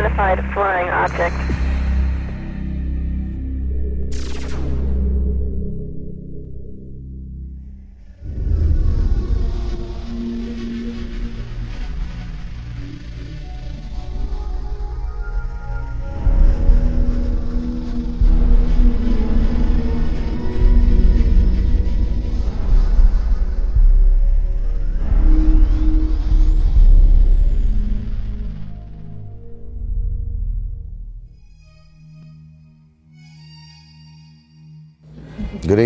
unidentified flying object.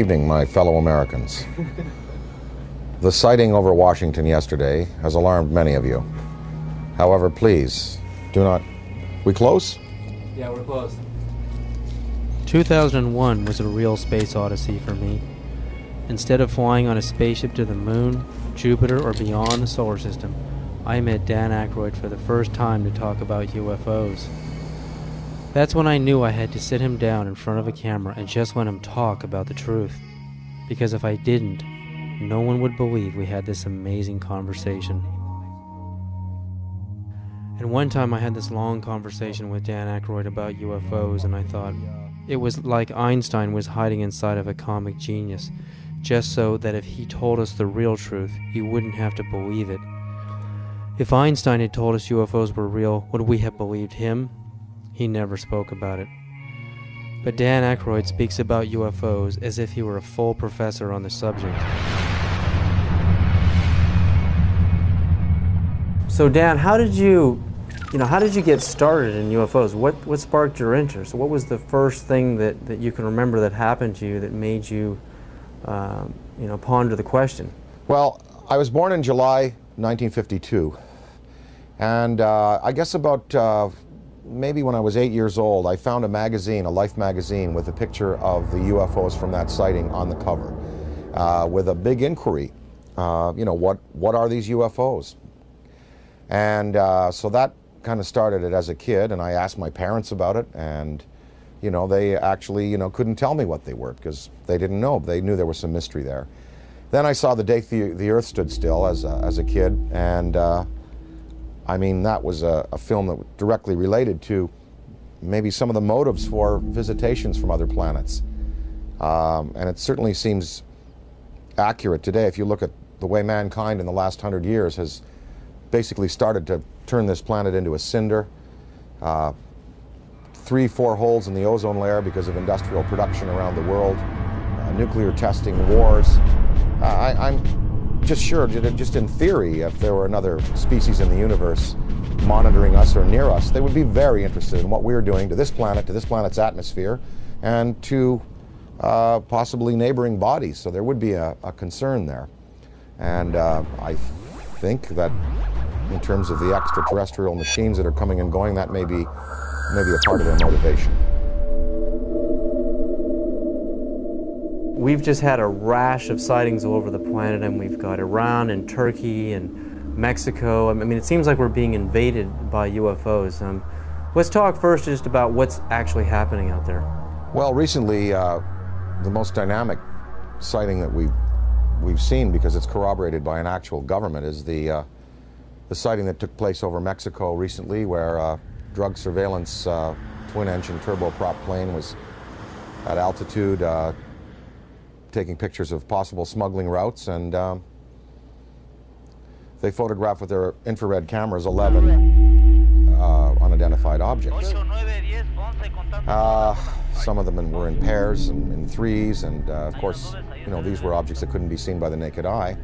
Evening, my fellow Americans. The sighting over Washington yesterday has alarmed many of you. However, please do not. We close? Yeah, we're close. 2001 was a real space odyssey for me. Instead of flying on a spaceship to the moon, Jupiter, or beyond the solar system, I met Dan Aykroyd for the first time to talk about UFOs. That's when I knew I had to sit him down in front of a camera and just let him talk about the truth. Because if I didn't, no one would believe we had this amazing conversation. And one time I had this long conversation with Dan Aykroyd about UFOs, and I thought it was like Einstein was hiding inside of a comic genius, just so that if he told us the real truth, you wouldn't have to believe it. If Einstein had told us UFOs were real, would we have believed him? He never spoke about it. But Dan Aykroyd speaks about UFOs as if he were a full professor on the subject. So Dan, how did you, you know, how did you get started in UFOs? What what sparked your interest? What was the first thing that, that you can remember that happened to you that made you, um, you know, ponder the question? Well, I was born in July 1952. And uh, I guess about uh, maybe when I was eight years old, I found a magazine, a Life magazine, with a picture of the UFOs from that sighting on the cover, uh, with a big inquiry. Uh, you know, what what are these UFOs? And uh, so that kind of started it as a kid, and I asked my parents about it, and you know, they actually you know couldn't tell me what they were because they didn't know. They knew there was some mystery there. Then I saw the day the, the Earth stood still as a, as a kid, and uh, I mean, that was a, a, film that directly related to maybe some of the motives for visitations from other planets. Um, and it certainly seems accurate today if you look at the way mankind in the last hundred years has basically started to turn this planet into a cinder. Uh, three, four holes in the ozone layer because of industrial production around the world, uh, nuclear testing, wars. Uh, I, I'm just sure, just in theory, if there were another species in the universe monitoring us or near us, they would be very interested in what we're doing to this planet, to this planet's atmosphere, and to uh, possibly neighboring bodies. So there would be a, a concern there. And uh, I think that in terms of the extraterrestrial machines that are coming and going, that may be, may be a part of their motivation. We've just had a rash of sightings all over the planet, and we've got Iran and Turkey and Mexico. I mean, it seems like we're being invaded by UFOs. Um, let's talk first just about what's actually happening out there. Well, recently, uh, the most dynamic sighting that we've we've seen, because it's corroborated by an actual government, is the uh, the sighting that took place over Mexico recently, where uh, drug surveillance uh, twin-engine turboprop plane was at altitude uh, taking pictures of possible smuggling routes, and um, they photographed with their infrared cameras 11 uh, unidentified objects. Uh, some of them were in pairs and in threes, and uh, of course, you know, these were objects that couldn't be seen by the naked eye,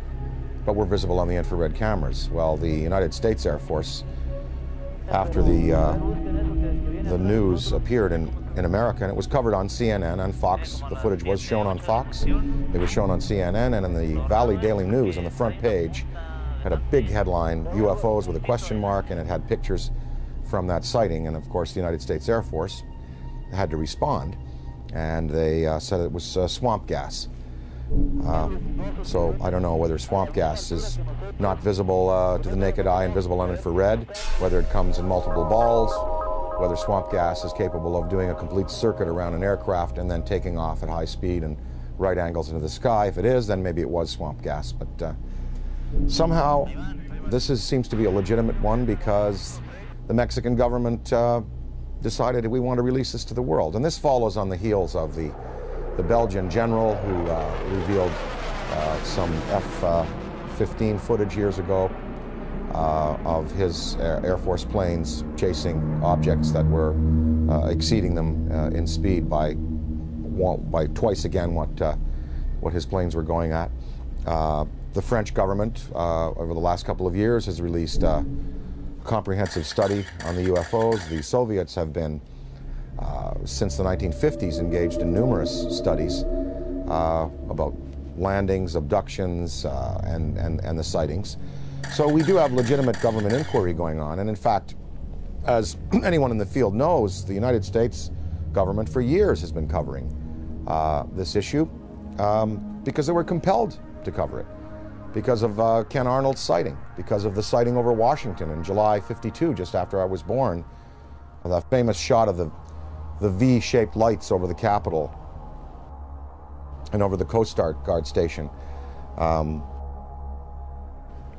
but were visible on the infrared cameras. Well, the United States Air Force, after the uh, the news appeared in in America, and it was covered on CNN and Fox. The footage was shown on Fox. It was shown on CNN, and in the Valley Daily News on the front page had a big headline, UFOs with a question mark, and it had pictures from that sighting. And of course, the United States Air Force had to respond, and they uh, said it was uh, swamp gas. Uh, so I don't know whether swamp gas is not visible uh, to the naked eye and visible on infrared, whether it comes in multiple balls, whether swamp gas is capable of doing a complete circuit around an aircraft and then taking off at high speed and right angles into the sky. If it is, then maybe it was swamp gas. But uh, somehow, this is, seems to be a legitimate one because the Mexican government uh, decided we want to release this to the world. And this follows on the heels of the, the Belgian general who uh, revealed uh, some F-15 footage years ago uh, of his Air Force planes chasing objects that were uh, exceeding them uh, in speed by, by twice again what, what his planes were going at. the French government, over the last couple of years, has released a comprehensive study on the UFOs. The Soviets have been, uh, since the 1950s, engaged in numerous studies uh, about landings, abductions, uh, and, and, and the sightings. So we do have legitimate government inquiry going on. And in fact, as anyone in the field knows, the United States government for years has been covering uh, this issue um, because they were compelled to cover it because of uh, Ken Arnold's sighting, because of the sighting over Washington in July 52, just after I was born. The famous shot of the, the V-shaped lights over the Capitol and over the Coast Guard station. Um,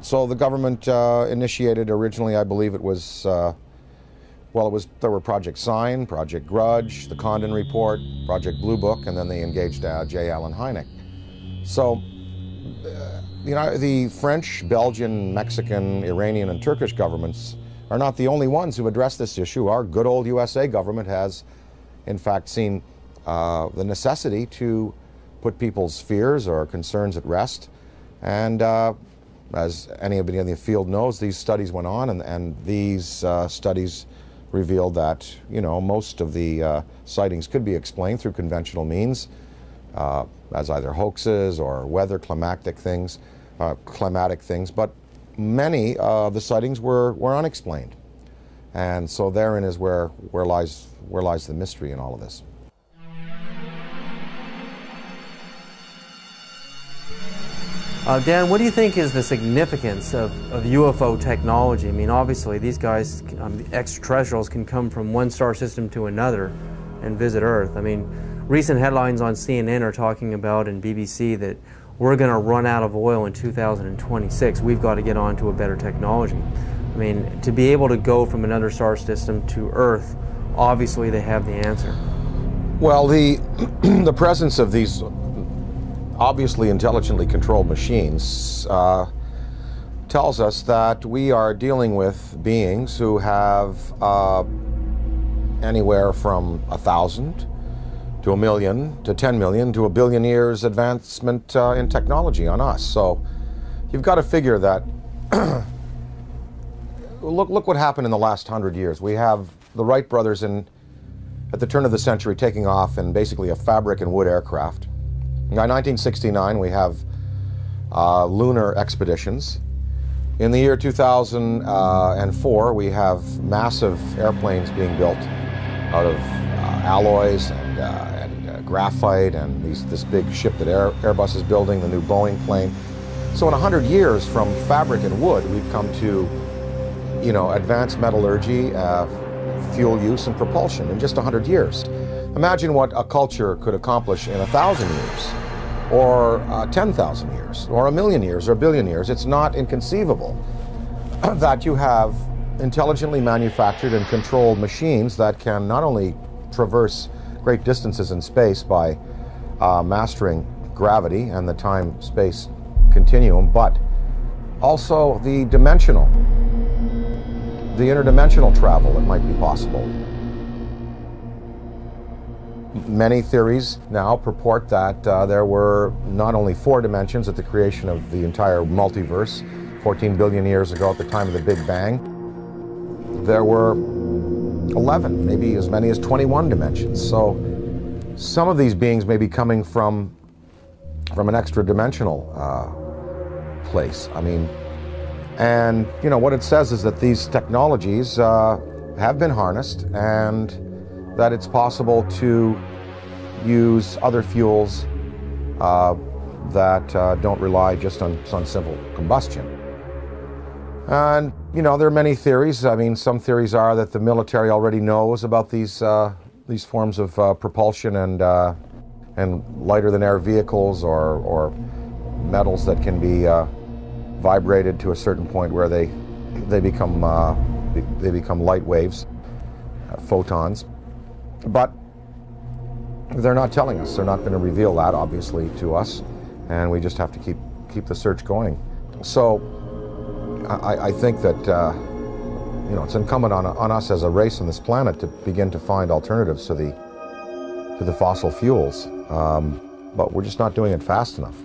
so the government uh, initiated originally, I believe it was, uh, well, it was there were Project Sign, Project Grudge, the Condon Report, Project Blue Book, and then they engaged uh, J. Allen Hynek. So, uh, you know, the French, Belgian, Mexican, Iranian, and Turkish governments are not the only ones who address this issue. Our good old USA government has, in fact, seen uh, the necessity to put people's fears or concerns at rest and uh, as anybody in the field knows, these studies went on, and, and these uh, studies revealed that you know most of the uh, sightings could be explained through conventional means, uh, as either hoaxes or weather climatic things, uh, climatic things. But many of the sightings were, were unexplained, and so therein is where where lies where lies the mystery in all of this. Uh, Dan, what do you think is the significance of, of UFO technology? I mean, obviously, these guys, um, the extraterrestrials, can come from one star system to another and visit Earth. I mean, recent headlines on CNN are talking about and BBC that we're going to run out of oil in 2026. We've got to get on to a better technology. I mean, to be able to go from another star system to Earth, obviously they have the answer. Well, the the presence of these obviously intelligently controlled machines uh, tells us that we are dealing with beings who have uh, anywhere from a thousand to a million to 10 million to a billion years advancement uh, in technology on us. So you've got to figure that. look, look what happened in the last hundred years. We have the Wright brothers in, at the turn of the century taking off in basically a fabric and wood aircraft. By 1969, we have uh, lunar expeditions. In the year 2004, we have massive airplanes being built out of uh, alloys and, uh, and uh, graphite and these, this big ship that Air, Airbus is building, the new Boeing plane. So in 100 years from fabric and wood, we've come to, you know, advanced metallurgy, uh, fuel use, and propulsion in just 100 years. Imagine what a culture could accomplish in a thousand years, or uh, 10,000 years, or a million years, or a billion years. It's not inconceivable that you have intelligently manufactured and controlled machines that can not only traverse great distances in space by uh, mastering gravity and the time space continuum, but also the dimensional, the interdimensional travel that might be possible. Many theories now purport that uh, there were not only four dimensions at the creation of the entire multiverse 14 billion years ago at the time of the Big Bang, there were 11, maybe as many as 21 dimensions. So some of these beings may be coming from, from an extra dimensional uh, place. I mean, and you know what it says is that these technologies uh, have been harnessed and that it's possible to use other fuels uh, that uh, don't rely just on, on simple combustion. And, you know, there are many theories. I mean, some theories are that the military already knows about these, uh, these forms of uh, propulsion and, uh, and lighter than air vehicles or, or metals that can be vibrated to a certain point where they, they become they become light waves, uh, photons. But they're not telling us. They're not going to reveal that, obviously, to us, and we just have to keep keep the search going. So, I, I think that uh, you know it's incumbent on, on us as a race on this planet to begin to find alternatives to the to the fossil fuels, um, but we're just not doing it fast enough.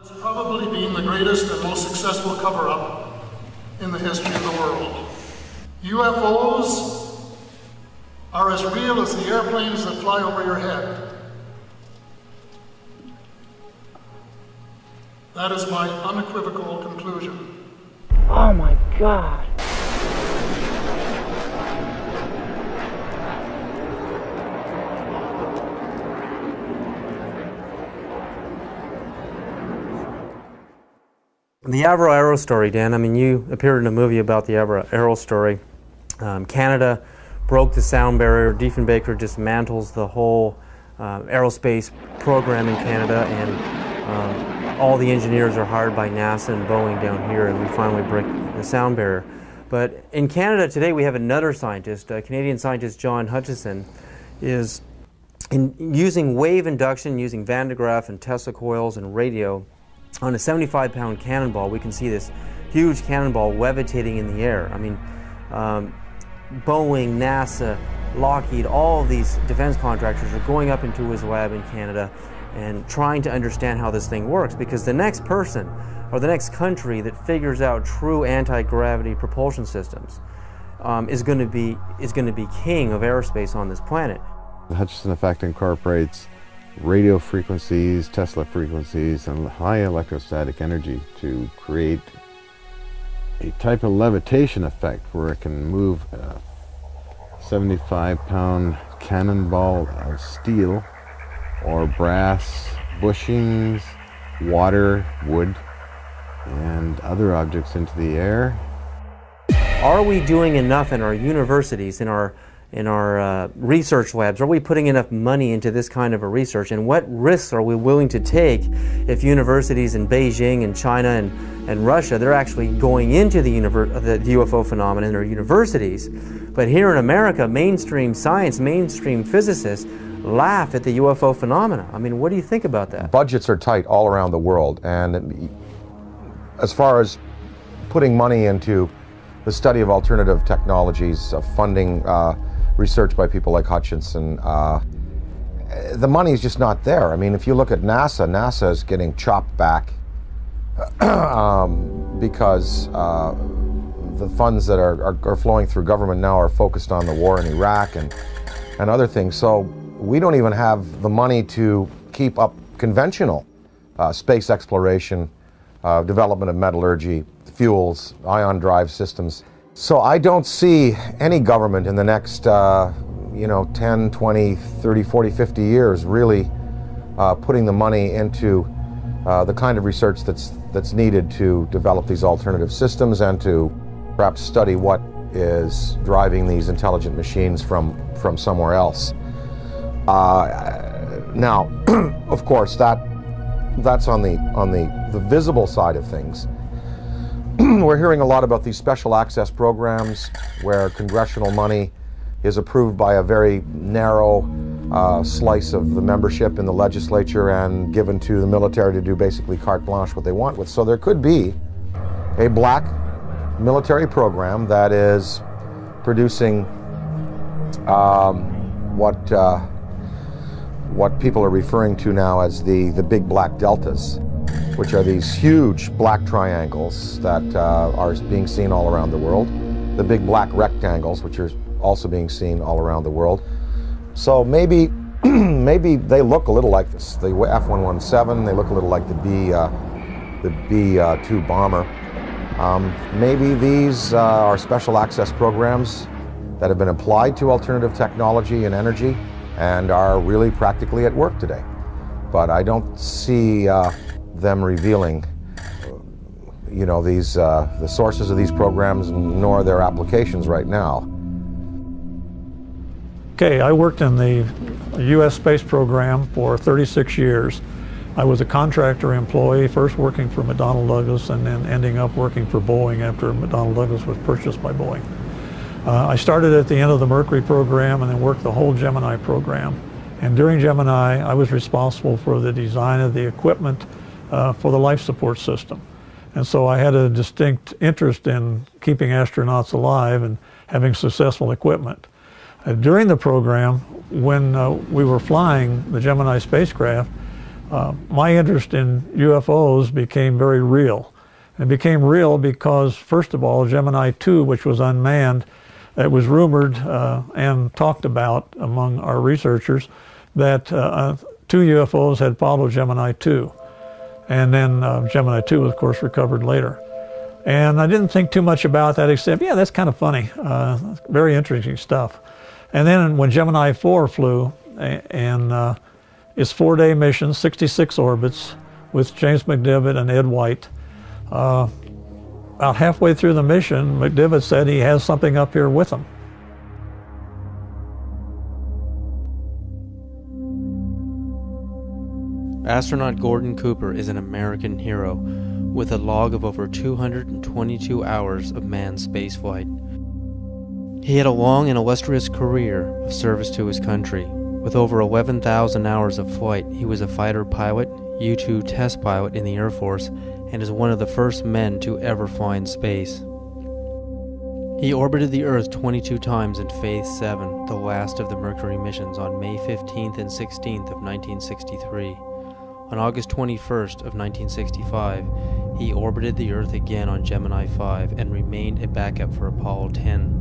It's probably been the greatest and most successful cover-up in the history of the world. UFOs are as real as the airplanes that fly over your head. That is my unequivocal conclusion. Oh my god. The Avro Arrow story, Dan. I mean, you appeared in a movie about the Avro Arrow story. Um, Canada broke the sound barrier. Diefenbaker dismantles the whole uh, aerospace program in Canada, and um, all the engineers are hired by NASA and Boeing down here, and we finally break the sound barrier. But in Canada today, we have another scientist, uh, Canadian scientist John Hutchison, is in using wave induction, using Van de Graaff and Tesla coils and radio on a 75 pound cannonball, we can see this huge cannonball levitating in the air. I mean, um, Boeing, NASA, Lockheed, all of these defense contractors are going up into his lab in Canada and trying to understand how this thing works because the next person or the next country that figures out true anti-gravity propulsion systems um, is going to be is going to be king of aerospace on this planet. The Hutchison effect incorporates radio frequencies, Tesla frequencies, and high electrostatic energy to create a type of levitation effect where it can move a 75 pound cannonball of steel or brass bushings, water, wood, and other objects into the air. Are we doing enough in our universities, in our in our uh, research labs? Are we putting enough money into this kind of a research? And what risks are we willing to take if universities in Beijing and China and, and Russia, they're actually going into the, the UFO phenomenon their universities. But here in America, mainstream science, mainstream physicists laugh at the UFO phenomena. I mean, what do you think about that? Budgets are tight all around the world. And as far as putting money into the study of alternative technologies, of funding, uh, research by people like Hutchinson. Uh, the money is just not there. I mean, if you look at NASA, NASA is getting chopped back um, because uh, the funds that are, are, are, flowing through government now are focused on the war in Iraq and, and other things. So we don't even have the money to keep up conventional uh, space exploration, uh, development of metallurgy, fuels, ion drive systems. So I don't see any government in the next, uh, you know, 10, 20, 30, 40, 50 years really uh, putting the money into uh, the kind of research that's, that's needed to develop these alternative systems and to perhaps study what is driving these intelligent machines from, from somewhere else. Uh, now, of course, that, that's on, the, on the, the visible side of things. we're hearing a lot about these special access programs where congressional money is approved by a very narrow uh, slice of the membership in the legislature and given to the military to do basically carte blanche what they want with. So there could be a black military program that is producing um, what uh, what people are referring to now as the the big black deltas which are these huge black triangles that uh, are being seen all around the world, the big black rectangles, which are also being seen all around the world. So maybe, maybe they look a little like this. The F-117, they look a little like the B, uh, the B-2 bomber. Um, maybe these uh, are special access programs that have been applied to alternative technology and energy and are really practically at work today. But I don't see uh, them revealing you know these uh, the sources of these programs nor their applications right now. Okay, I worked in the U.S. space program for 36 years. I was a contractor employee, first working for McDonnell Douglas and then ending up working for Boeing after McDonnell Douglas was purchased by Boeing. Uh, I started at the end of the Mercury program and then worked the whole Gemini program. And during Gemini, I was responsible for the design of the equipment uh, for the life support system. And so I had a distinct interest in keeping astronauts alive and having successful equipment. Uh, during the program, when uh, we were flying the Gemini spacecraft, uh, my interest in UFOs became very real. It became real because, first of all, Gemini 2, which was unmanned, it was rumored uh, and talked about among our researchers that uh, uh two UFOs had followed Gemini 2. And then uh, Gemini 2 of course, recovered later. And I didn't think too much about that except, yeah, that's kind of funny. Uh, very interesting stuff. And then when Gemini 4 flew, and uh, its four day mission, 66 orbits, with James McDivitt and Ed White, uh, about halfway through the mission, McDivitt said he has something up here with him. Astronaut Gordon Cooper is an American hero with a log of over 222 hours of manned spaceflight. He had a long and illustrious career of service to his country. With over 11,000 hours of flight, he was a fighter pilot, U 2 test pilot in the Air Force, and is one of the first men to ever fly in space. He orbited the Earth 22 times in Faith 7, the last of the Mercury missions, on May 15th and 16th of 1963. On August 21st of 1965, he orbited the Earth again on Gemini 5 and remained a backup for Apollo 10.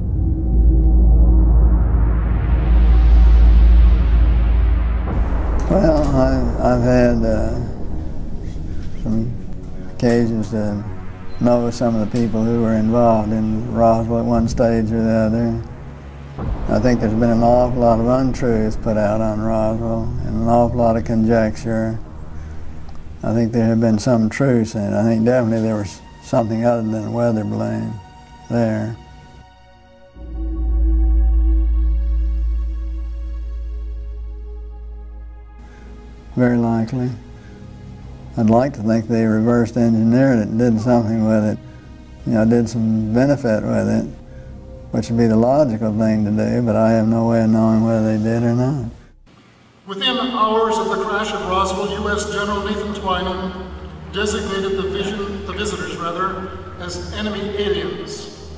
Well, I've, I've had uh, some occasions to know some of the people who were involved in Roswell at one stage or the other. I think there's been an awful lot of untruths put out on Roswell and an awful lot of conjecture. I think there had been some truths and. I think definitely there was something other than weather balloon there. Very likely. I'd like to think they reversed engineered it and did something with it. You know, did some benefit with it, which would be the logical thing to do, but I have no way of knowing whether they did or not. Within hours of the crash at Roswell, U.S. General Nathan Twining designated the, vision, the visitors rather as enemy aliens.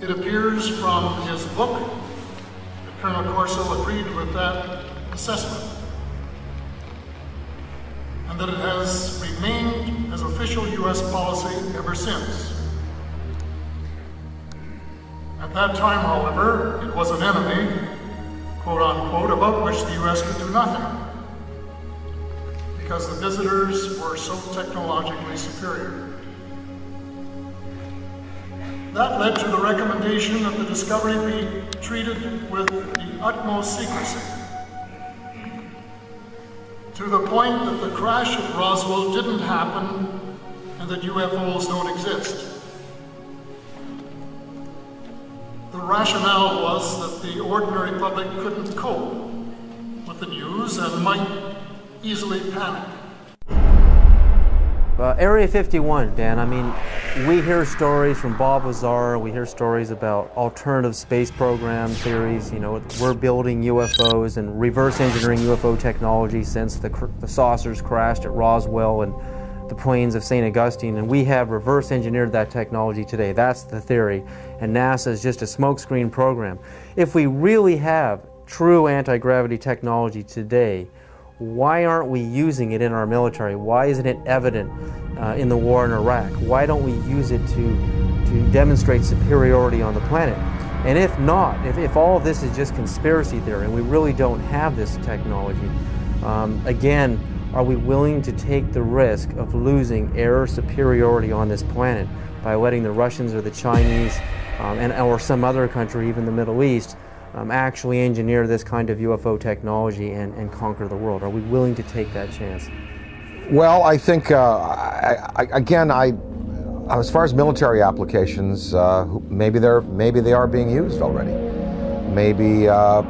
It appears from his book that Colonel Corso agreed with that assessment and that it has remained as official U.S. policy ever since. At that time, however, it was an enemy quote unquote, about which the U.S. could do nothing because the visitors were so technologically superior. That led to the recommendation that the discovery be treated with the utmost secrecy, to the point that the crash at Roswell didn't happen and that UFOs don't exist. Rationale was that the ordinary public couldn't cope with the news and might easily panic. Uh, Area 51, Dan, I mean, we hear stories from Bob Lazar, we hear stories about alternative space program theories, you know, we're building UFOs and reverse engineering UFO technology since the, the saucers crashed at Roswell and the plains of St. Augustine, and we have reverse engineered that technology today. That's the theory. And NASA is just a smokescreen program. If we really have true anti gravity technology today, why aren't we using it in our military? Why isn't it evident uh, in the war in Iraq? Why don't we use it to, to demonstrate superiority on the planet? And if not, if, if all of this is just conspiracy theory and we really don't have this technology, um, again, are we willing to take the risk of losing air superiority on this planet by letting the Russians or the Chinese um, and, or some other country, even the Middle East, um, actually engineer this kind of UFO technology and, and conquer the world? Are we willing to take that chance? Well, I think, uh, I, I, again, I, as far as military applications, uh, maybe they're maybe they are being used already. Maybe uh,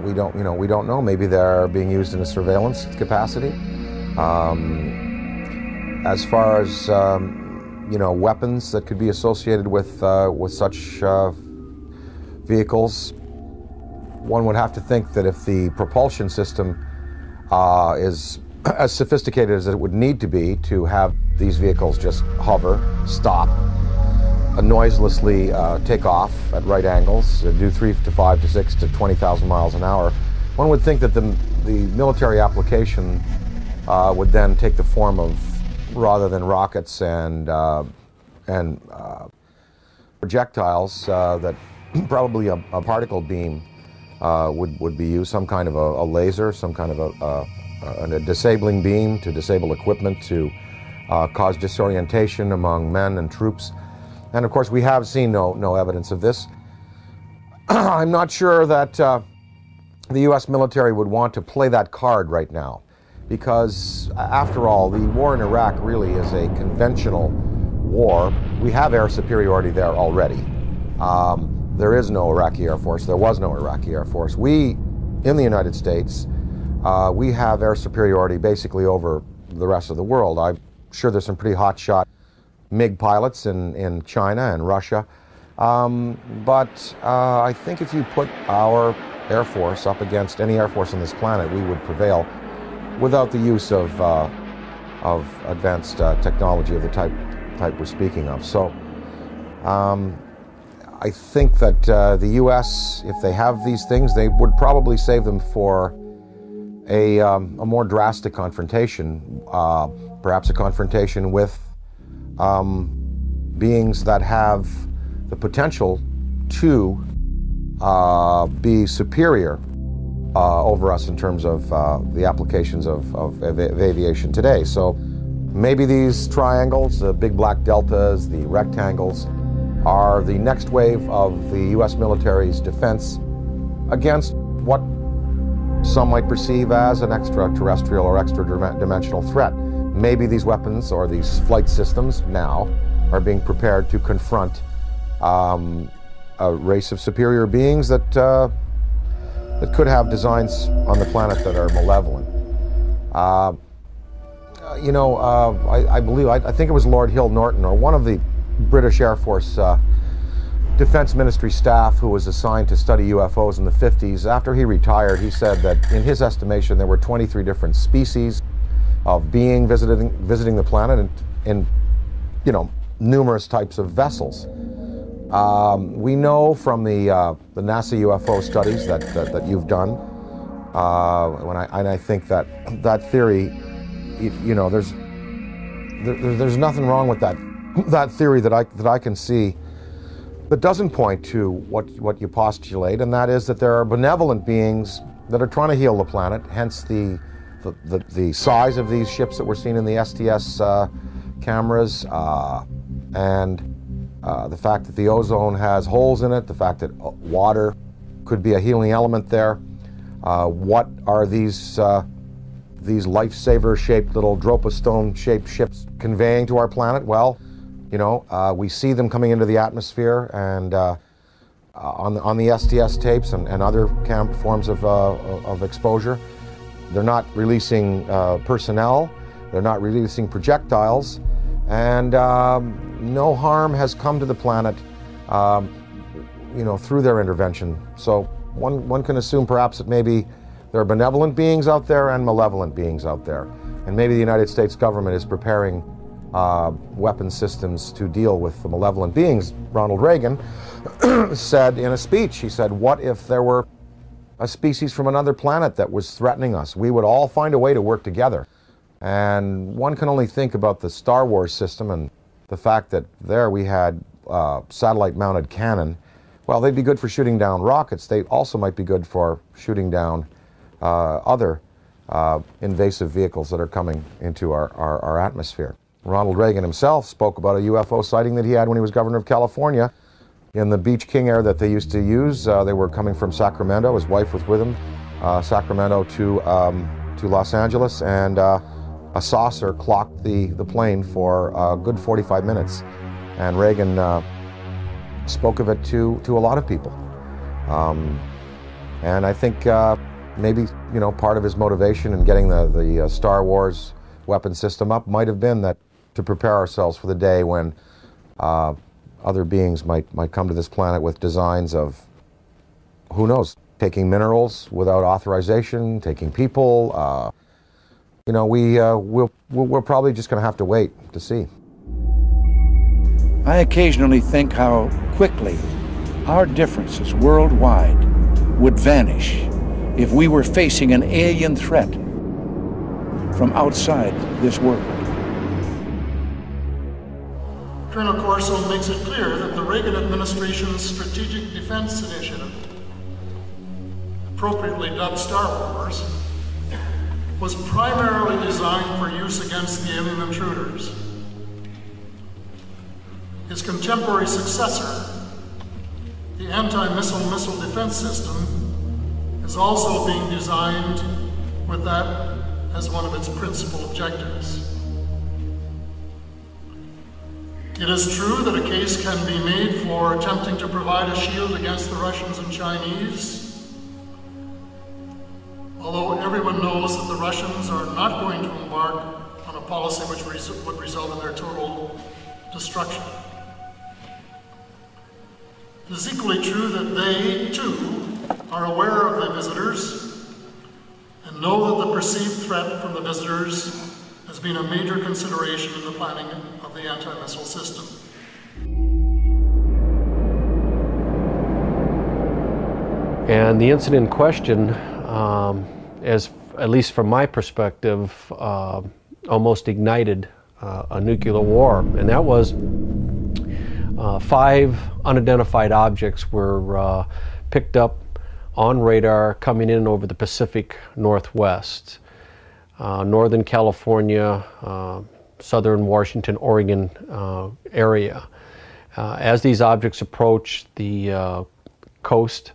we don't, you know, we don't know. Maybe they're being used in a surveillance capacity. Um, as far as um, you know, weapons that could be associated with uh, with such uh, vehicles, one would have to think that if the propulsion system uh, is as sophisticated as it would need to be to have these vehicles just hover, stop, noiselessly uh, take off at right angles, uh, do three to five to six to 20,000 miles an hour, one would think that the, the military application uh, would then take the form of, rather than rockets and, uh, and uh, projectiles, that probably a, a, particle beam would, would be used, some kind of a, a laser, some kind of a, a, disabling beam to disable equipment to uh, cause disorientation among men and troops. And of course, we have seen no, no evidence of this. I'm not sure that uh, the U.S. military would want to play that card right now because, after all, the war in Iraq really is a conventional war. We have air superiority there already. Um, there is no Iraqi Air Force. There was no Iraqi Air Force. We, in the United States, uh, we have air superiority basically over the rest of the world. I'm sure there's some pretty hotshot MiG pilots in, in China and Russia. Um, but uh, I think if you put our Air Force up against any Air Force on this planet, we would prevail without the use of, uh, of advanced uh, technology of the type, type we're speaking of. So um, I think that uh, the U.S., if they have these things, they would probably save them for a, um, a more drastic confrontation, uh, perhaps a confrontation with um, beings that have the potential to uh, be superior uh, over us in terms of uh, the applications of, of, of, aviation today. So maybe these triangles, the big black deltas, the rectangles, are the next wave of the U.S. military's defense against what some might perceive as an extraterrestrial or extra-dimensional threat. Maybe these weapons or these flight systems now are being prepared to confront um, a race of superior beings that uh, that could have designs on the planet that are malevolent. Uh, you know, uh, I, I, believe I, I, think it was Lord Hill Norton or one of the British Air Force uh, Defense Ministry staff who was assigned to study UFOs in the 50s. After he retired, he said that in his estimation there were 23 different species of being visiting visiting the planet in, in you know numerous types of vessels. Um, we know from the uh, the NASA UFO studies that that, that you've done. Uh, when I and I think that that theory, you, you know, there's there, there's nothing wrong with that that theory that I that I can see that doesn't point to what, what you postulate, and that is that there are benevolent beings that are trying to heal the planet, hence the, the, the, the size of these ships that we're seeing in the STS uh, cameras, uh, and uh, the fact that the ozone has holes in it, the fact that uh, water could be a healing element there. Uh, what are these, uh, these lifesaver shaped little Dropa stone shaped ships conveying to our planet? Well, you know, uh, we see them coming into the atmosphere and uh, on, the, on the STS tapes and, and other camp forms of, of exposure. They're not releasing personnel, they're not releasing projectiles, and um, no harm has come to the planet, um, you know, through their intervention. So one, one can assume perhaps that maybe there are benevolent beings out there and malevolent beings out there. And maybe the United States government is preparing uh, weapon systems to deal with the malevolent beings. Ronald Reagan said in a speech, he said, What if there were a species from another planet that was threatening us? We would all find a way to work together. And one can only think about the Star Wars system and the fact that there we had uh, satellite mounted cannon. Well, they'd be good for shooting down rockets. They also might be good for shooting down uh, other uh, invasive vehicles that are coming into our, our, our atmosphere. Ronald Reagan himself spoke about a UFO sighting that he had when he was governor of California in the Beech King Air that they used to use. Uh, they were coming from Sacramento. His wife was with him, uh, Sacramento to um, to Los Angeles, and uh, a saucer clocked the the plane for a good 45 minutes. And Reagan uh, spoke of it to to a lot of people. Um, And I think uh, maybe, you know, part of his motivation in getting the, the uh, Star Wars weapon system up might have been that to prepare ourselves for the day when uh, other beings might, might come to this planet with designs of, who knows, taking minerals without authorization, taking people. You know, we, uh, we'll, we're probably just going to have to wait to see. I occasionally think how quickly our differences worldwide would vanish if we were facing an alien threat from outside this world. Colonel Corso makes it clear that the Reagan administration's Strategic Defense Initiative, appropriately dubbed Star Wars, was primarily designed for use against the alien intruders. His contemporary successor, the anti-missile missile defense system, is also being designed with that as one of its principal objectives. It is true that a case can be made for attempting to provide a shield against the Russians and Chinese, although everyone knows that the Russians are not going to embark on a policy which res would result in their total destruction. It is equally true that they, too, are aware of the visitors and know that the perceived threat from the visitors has been a major consideration in the planning of the anti-missile system. And the incident in question, um, as at least from my perspective, uh, almost ignited uh, a nuclear war, and that was uh, five unidentified objects were uh, picked up on radar coming in over the Pacific Northwest, uh, Northern California, Southern Washington, Oregon area. As these objects approached the coast,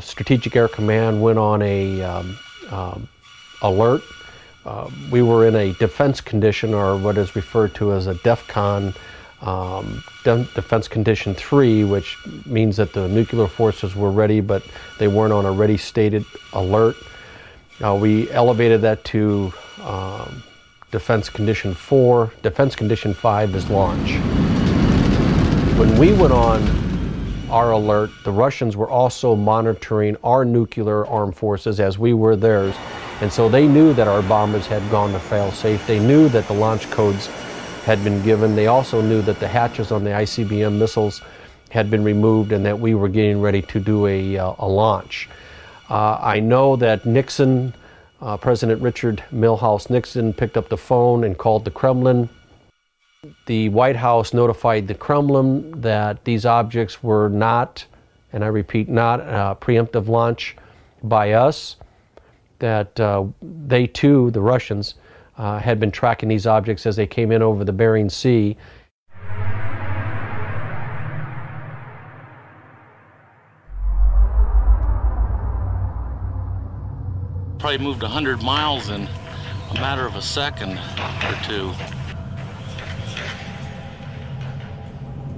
Strategic Air Command went on a um, um, alert. we were in a defense condition, or what is referred to as a DEFCON um, Defense Condition 3, which means that the nuclear forces were ready, but they weren't on a ready stated alert. Uh, we elevated that to um, Defense Condition 4. Defense Condition 5 is launch. When we went on our alert, the Russians were also monitoring our nuclear armed forces as we were theirs. And so they knew that our bombers had gone to fail safe. They knew that the launch codes had been given. They also knew that the hatches on the ICBM missiles had been removed and that we were getting ready to do a, uh, a launch. Uh, I know that Nixon, uh, President Richard Milhous Nixon, picked up the phone and called the Kremlin. The White House notified the Kremlin that these objects were not, and I repeat, not a preemptive launch by us, that uh, they too, the Russians, uh, had been tracking these objects as they came in over the Bering Sea. Probably moved 100 miles in a matter of a second or two.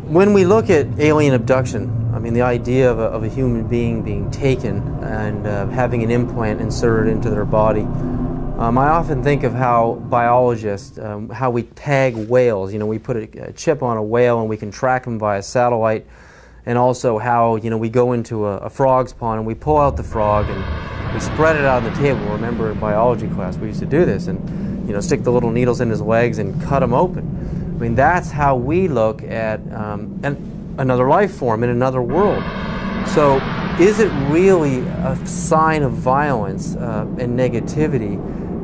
When we look at alien abduction, I mean, the idea of a, of a human being being taken and uh, having an implant inserted into their body, um, I often think of how biologists, um, how we tag whales. You know, we put a, a, chip on a whale and we can track them via satellite, and also how you know we go into a, a, frog's pond and we pull out the frog and we spread it out on the table. Remember in biology class we used to do this and you know stick the little needles in his legs and cut him open. I mean that's how we look at um, an, another life form in another world. So is it really a sign of violence uh, and negativity?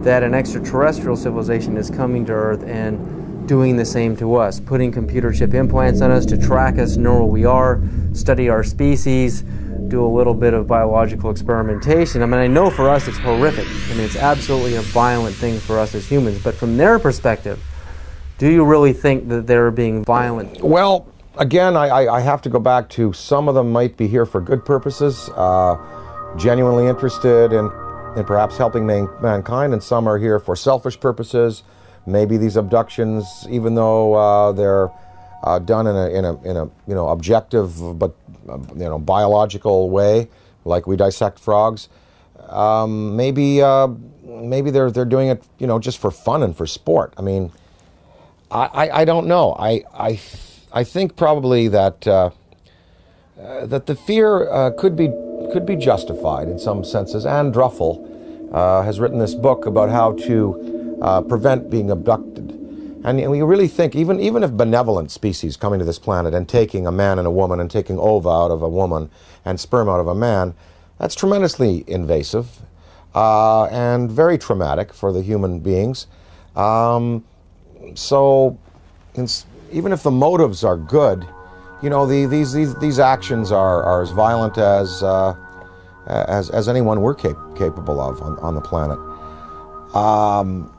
that an extraterrestrial civilization is coming to Earth and doing the same to us, putting computer chip implants on us to track us, know where we are, study our species, do a little bit of biological experimentation. I mean, I know for us it's horrific. I mean, it's absolutely a violent thing for us as humans. But from their perspective, do you really think that they're being violent? Well, again, I, I have to go back to some of them might be here for good purposes, uh, genuinely interested in and perhaps helping man- mankind, and some are here for selfish purposes. Maybe these abductions, even though uh, they're uh, done in a, in a, in a you know objective but uh, you know biological way, like we dissect frogs. Um, maybe uh, maybe they're they're doing it, you know, just for fun and for sport. I mean, I, I, don't know. I I I think probably that uh, uh, that the fear uh, could be could be justified in some senses. Ann Druffel uh, has written this book about how to uh, prevent being abducted. And we really think, even, even if benevolent species coming to this planet and taking a man and a woman and taking ova out of a woman and sperm out of a man, that's tremendously invasive uh, and very traumatic for the human beings. Um, so, even if the motives are good, you know, the, these, these, these actions are, are as violent as, uh, as, as anyone we're cap capable of on, on the planet. Um,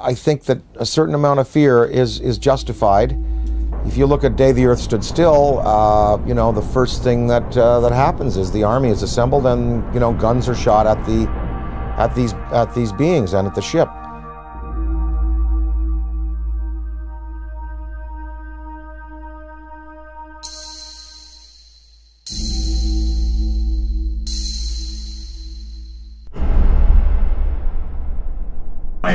I think that a certain amount of fear is, is justified. If you look at Day the Earth Stood Still, uh, you know, the first thing that, uh, that happens is the army is assembled and, you know, guns are shot at, the, at, these, at these beings and at the ship.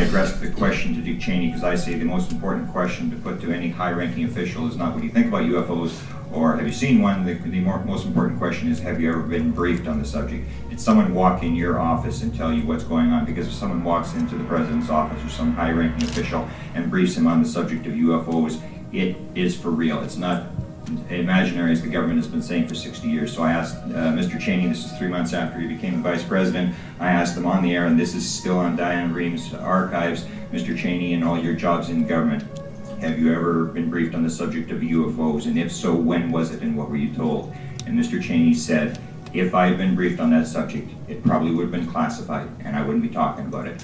Addressed the question to Dick Cheney because I say the most important question to put to any high-ranking official is not what do you think about UFOs or have you seen one? The, the more, most important question is have you ever been briefed on the subject? Did someone walk in your office and tell you what's going on? Because if someone walks into the president's office or some high-ranking official and briefs him on the subject of UFOs, it is for real. It's not imaginary as the government has been saying for 60 years. So I asked uh, Mr. Cheney, this is three months after he became the vice president, I asked him on the air, and this is still on Diane Rehm's archives, Mr. Cheney, in all your jobs in government, have you ever been briefed on the subject of UFOs? And if so, when was it and what were you told? And Mr. Cheney said, if I had been briefed on that subject, it probably would have been classified and I wouldn't be talking about it.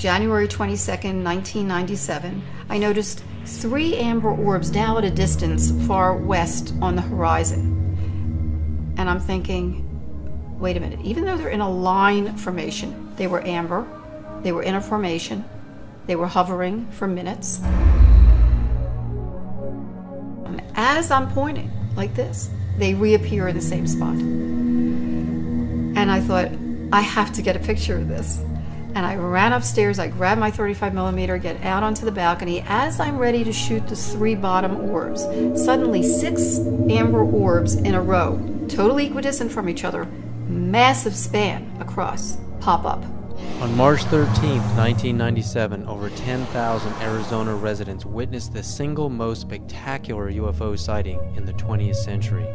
January 22nd, 1997, I noticed three amber orbs now at a distance far west on the horizon. And I'm thinking, wait a minute, even though they're in a line formation, they were amber, they were in a formation, they were hovering for minutes. And as I'm pointing like this, they reappear in the same spot. And I thought, I have to get a picture of this and I ran upstairs. I grabbed my 35 millimeter, get out onto the balcony. As I'm ready to shoot the three bottom orbs, suddenly six amber orbs in a row, totally equidistant from each other, massive span across, pop up. On March 13, 1997, over 10,000 Arizona residents witnessed the single most spectacular UFO sighting in the 20th century.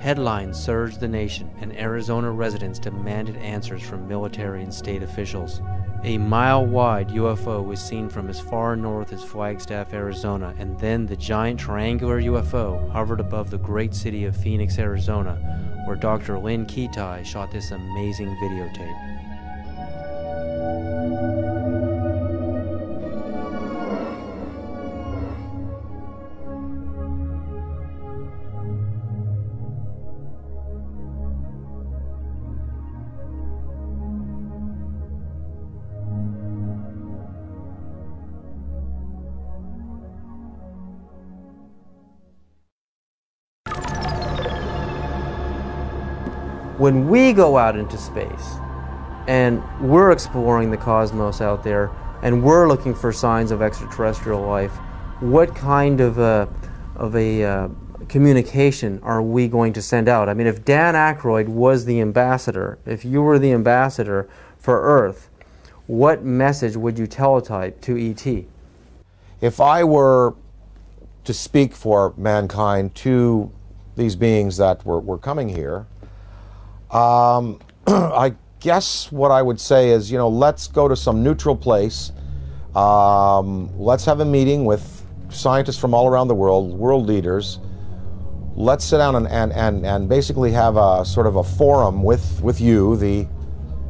Headlines surged the nation, and Arizona residents demanded answers from military and state officials. A mile wide UFO was seen from as far north as Flagstaff, Arizona, and then the giant triangular UFO hovered above the great city of Phoenix, Arizona, where Dr. Lynne Kitei shot this amazing videotape. When we go out into space and we're exploring the cosmos out there and we're looking for signs of extraterrestrial life, what kind of a, of a uh, communication are we going to send out? I mean, if Dan Aykroyd was the ambassador, if you were the ambassador for Earth, what message would you teletype to ET? If I were to speak for mankind to these beings that were, were coming here, um, I guess what I would say is, you know, let's go to some neutral place. Um, let's have a meeting with scientists from all around the world, world leaders. Let's sit down and, and, and, and basically have a sort of a forum with, with you, the,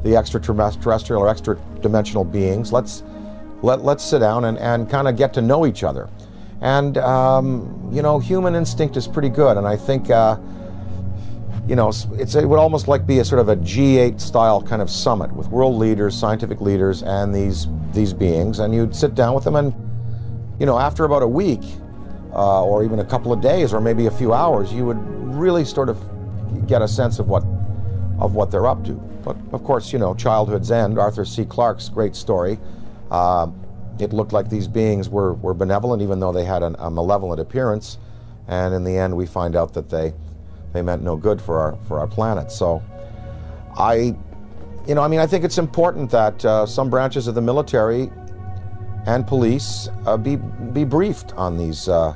the extraterrestrial or extra dimensional beings. Let's, let, let's sit down and, and kind of get to know each other. And, um, you know, human instinct is pretty good. And I think. Uh, you know, it's, it would almost like be a sort of a G8 style kind of summit with world leaders, scientific leaders, and these these beings, and you'd sit down with them, and you know, after about a week, uh, or even a couple of days, or maybe a few hours, you would really sort of get a sense of what of what they're up to. But of course, you know, childhood's end. Arthur C. Clarke's great story. Uh, it looked like these beings were, were benevolent, even though they had an, a malevolent appearance. And in the end, we find out that they they meant no good for our for our planet. So, I, you know, I mean, I think it's important that uh, some branches of the military and police uh, be be briefed on these. Uh,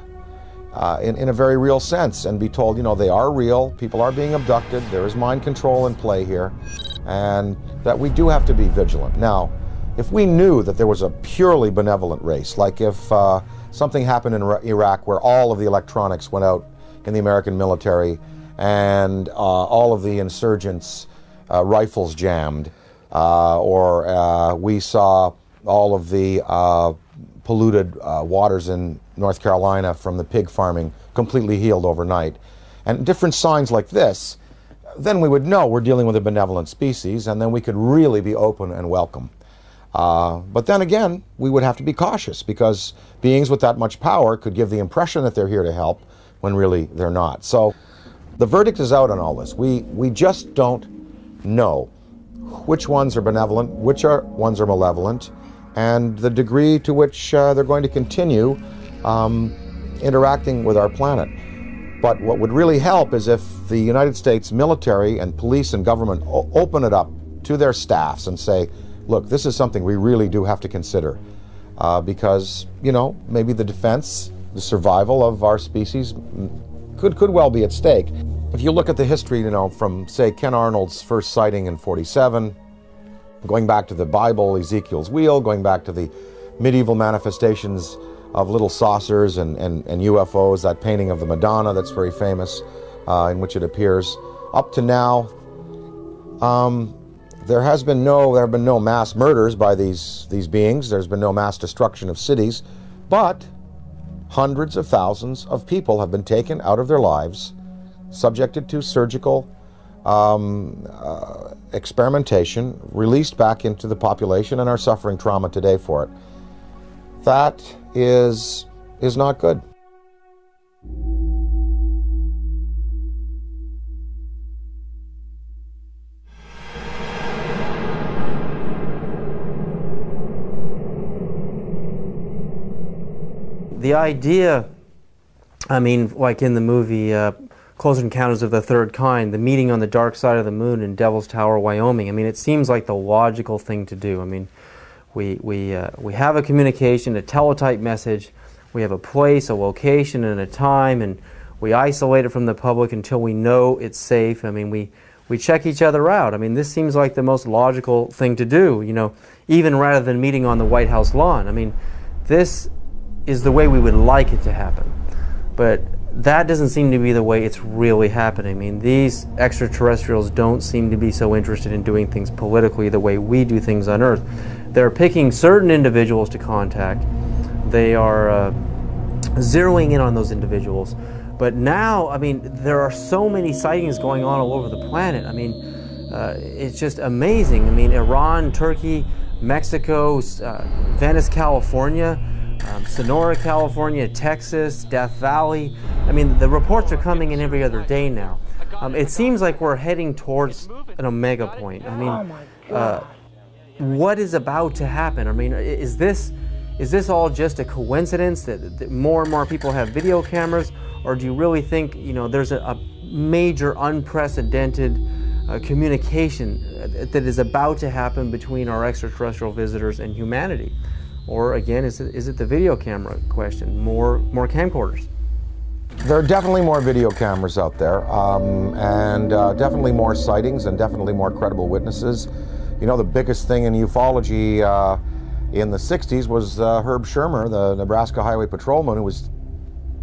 uh, in, in a very real sense and be told, you know, they are real, people are being abducted, there is mind control in play here, and that we do have to be vigilant. Now, if we knew that there was a purely benevolent race, like if uh, something happened in Iraq where all of the electronics went out in the American military and uh, all of the insurgents' uh, rifles jammed, uh, or uh, we saw all of the polluted waters in North Carolina from the pig farming completely healed overnight, and different signs like this, then we would know we're dealing with a benevolent species, and then we could really be open and welcome. Uh, but then again, we would have to be cautious because beings with that much power could give the impression that they're here to help when really they're not. So the verdict is out on all this. We, we just don't know which ones are benevolent, which are, ones are malevolent, and the degree to which uh, they're going to continue um, interacting with our planet. But what would really help is if the United States military and police and government open it up to their staffs and say, look, this is something we really do have to consider uh, because, you know, maybe the defense, the survival of our species could, could well be at stake. If you look at the history, you know, from, say, Ken Arnold's first sighting in 47, going back to the Bible, Ezekiel's wheel, going back to the medieval manifestations of little saucers and, and, and UFOs, that painting of the Madonna that's very famous, uh, in which it appears, up to now, um, there has been no there have been no mass murders by these these beings. There's been no mass destruction of cities, but hundreds of thousands of people have been taken out of their lives, subjected to surgical um, uh, experimentation, released back into the population, and are suffering trauma today for it. That is is not good. the idea, I mean, like in the movie uh, Close Encounters of the Third Kind, the meeting on the dark side of the moon in Devil's Tower, Wyoming. I mean, it seems like the logical thing to do. I mean, we we uh, we have a communication, a teletype message. We have a place, a location, and a time, and we isolate it from the public until we know it's safe. I mean, we we check each other out. I mean, this seems like the most logical thing to do. You know, even rather than meeting on the White House lawn. I mean, this is the way we would like it to happen. But that doesn't seem to be the way it's really happening. I mean, these extraterrestrials don't seem to be so interested in doing things politically the way we do things on Earth. They're picking certain individuals to contact. They are uh, zeroing in on those individuals. But now, I mean, there are so many sightings going on all over the planet. I mean, uh, it's just amazing. I mean, Iran, Turkey, Mexico, uh, Venice, California um, Sonora, California, Texas, Death Valley. I mean, the reports are coming in every other day now. Um, it seems like we're heading towards an omega point. I mean, uh, what is about to happen? I mean, is this is this all just a coincidence that, that more and more people have video cameras, or do you really think you know there's a, a major, unprecedented uh, communication uh, that is about to happen between our extraterrestrial visitors and humanity? Or again, is it, is it the video camera question? More, more camcorders? There are definitely more video cameras out there, um, and uh, definitely more sightings, and definitely more credible witnesses. You know, the biggest thing in ufology uh, in the 60s was uh, Herb Schirmer, the Nebraska Highway Patrolman, who was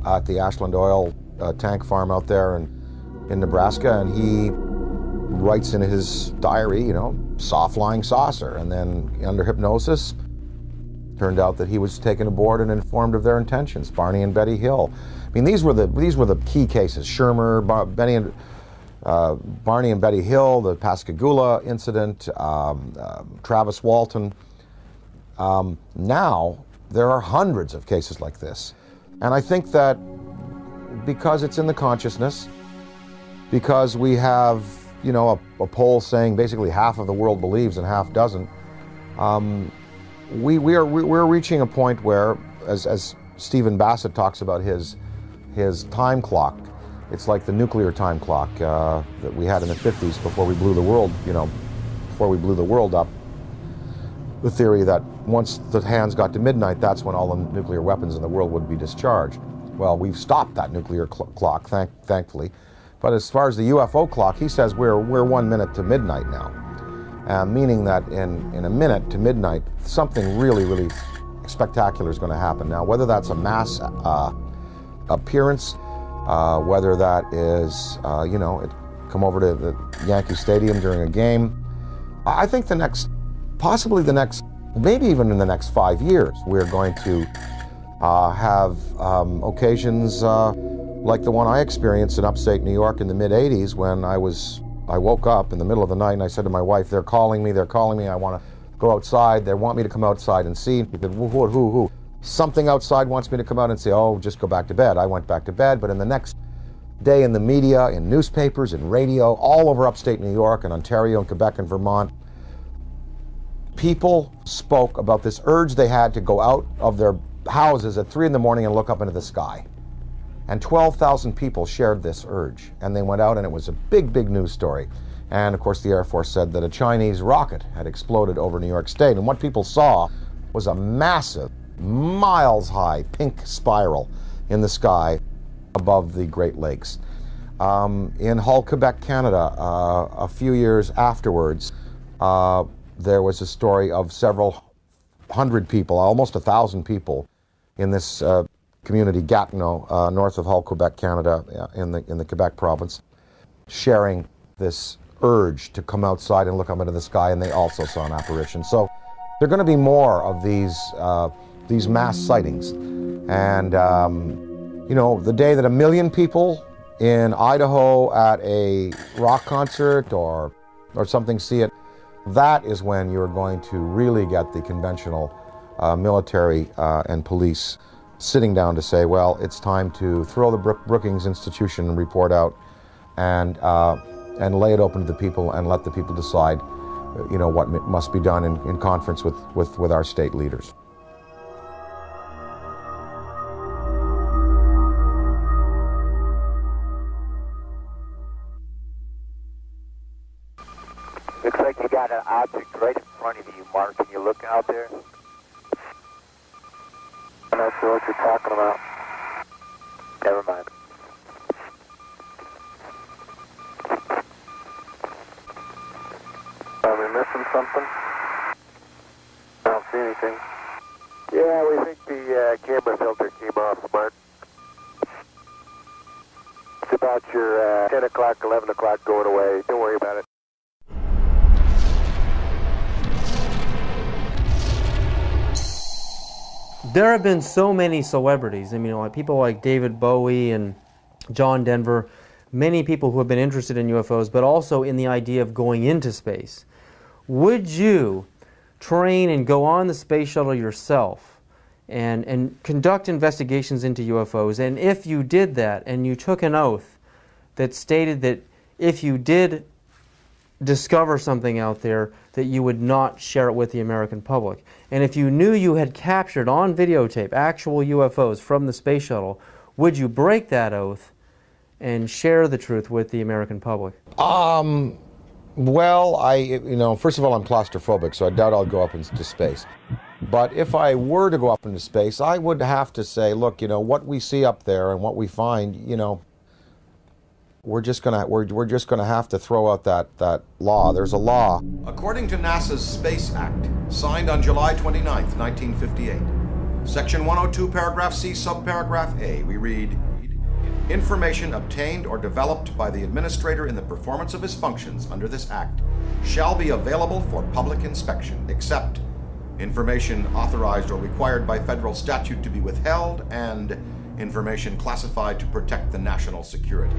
at the Ashland Oil uh, tank farm out there in, in Nebraska, and he writes in his diary, you know, saw flying saucer, and then under hypnosis, Turned out that he was taken aboard and informed of their intentions. Barney and Betty Hill. I mean, these were the these were the key cases. Schirmer, Bar- Benny and uh, Barney and Betty Hill, the Pascagoula incident, um, uh, Travis Walton. Um, now there are hundreds of cases like this. And I think that because it's in the consciousness, because we have, you know, a, a poll saying basically half of the world believes and half doesn't, um, we, we are, we're reaching a point where, as, as Stephen Bassett talks about his, his time clock, it's like the nuclear time clock uh, that we had in the 50s before we blew the world, you know, before we blew the world up. The theory that once the hands got to midnight, that's when all the nuclear weapons in the world would be discharged. Well, we've stopped that nuclear cl clock, thank thankfully. But as far as the UFO clock, he says we're, we're one minute to midnight now, uh, meaning that in, in a minute to midnight, something really, really spectacular is going to happen. Now, whether that's a mass uh, appearance, uh, whether that is, uh, you know, it come over to the Yankee Stadium during a game. I think the next, possibly the next, maybe even in the next five years, we're going to uh, have um, occasions uh, like the one I experienced in upstate New York in the mid 80s when I was, I woke up in the middle of the night and I said to my wife, they're calling me, they're calling me, I want to go outside, they want me to come outside and see. He said, who, who, who? Something outside wants me to come out and say, oh, just go back to bed. I went back to bed, but in the next day in the media, in newspapers, in radio, all over upstate New York and Ontario and Quebec and Vermont, people spoke about this urge they had to go out of their houses at 3 in the morning and look up into the sky. And 12,000 people shared this urge. And they went out, and it was a big, big news story. And of course, the Air Force said that a Chinese rocket had exploded over New York State. And what people saw was a massive, miles high pink spiral in the sky above the Great Lakes. Um, in Hull, Quebec, Canada, uh, a few years afterwards, uh, there was a story of several hundred people, almost a thousand people, in this uh, community, Gatineau, uh, north of Hull, Quebec, Canada, uh, in the in the Quebec province, sharing this urge to come outside and look up into the sky, and they also saw an apparition. So there are going to be more of these uh, these mass sightings, and um, you know, the day that a million people in Idaho at a rock concert or or something see it, that is when you're going to really get the conventional uh, military uh, and police sitting down to say, well, it's time to throw the Brookings Institution report out and uh, and lay it open to the people and let the people decide, you know, what must be done in, in conference with, with, with our state leaders. Looks like you got an object right in front of you, Mark. Can you look out there? I'm not sure what you're talking about. Never mind. Are we missing something? I don't see anything. Yeah, we think the uh, camera filter came off, Mark. It's about your uh, 10 o'clock, 11 o'clock going away. Don't worry about it. There have been so many celebrities. I mean, like people like David Bowie and John Denver, many people who have been interested in UFOs, but also in the idea of going into space. Would you train and go on the space shuttle yourself and, and conduct investigations into UFOs? And if you did that and you took an oath that stated that if you did discover something out there, that you would not share it with the American public. And if you knew you had captured on videotape actual UFOs from the space shuttle, would you break that oath and share the truth with the American public? Um, well, I, you know, first of all, I'm claustrophobic, so I doubt I'll go up into space. But if I were to go up into space, I would have to say, look, you know, what we see up there and what we find, you know, we're just gonna we're, we're just gonna have to throw out that that law. There's a law. According to NASA's Space Act, signed on July 29, 1958, Section 102, Paragraph C, Subparagraph A, we read. Information obtained or developed by the administrator in the performance of his functions under this Act shall be available for public inspection, except information authorized or required by federal statute to be withheld and information classified to protect the national security.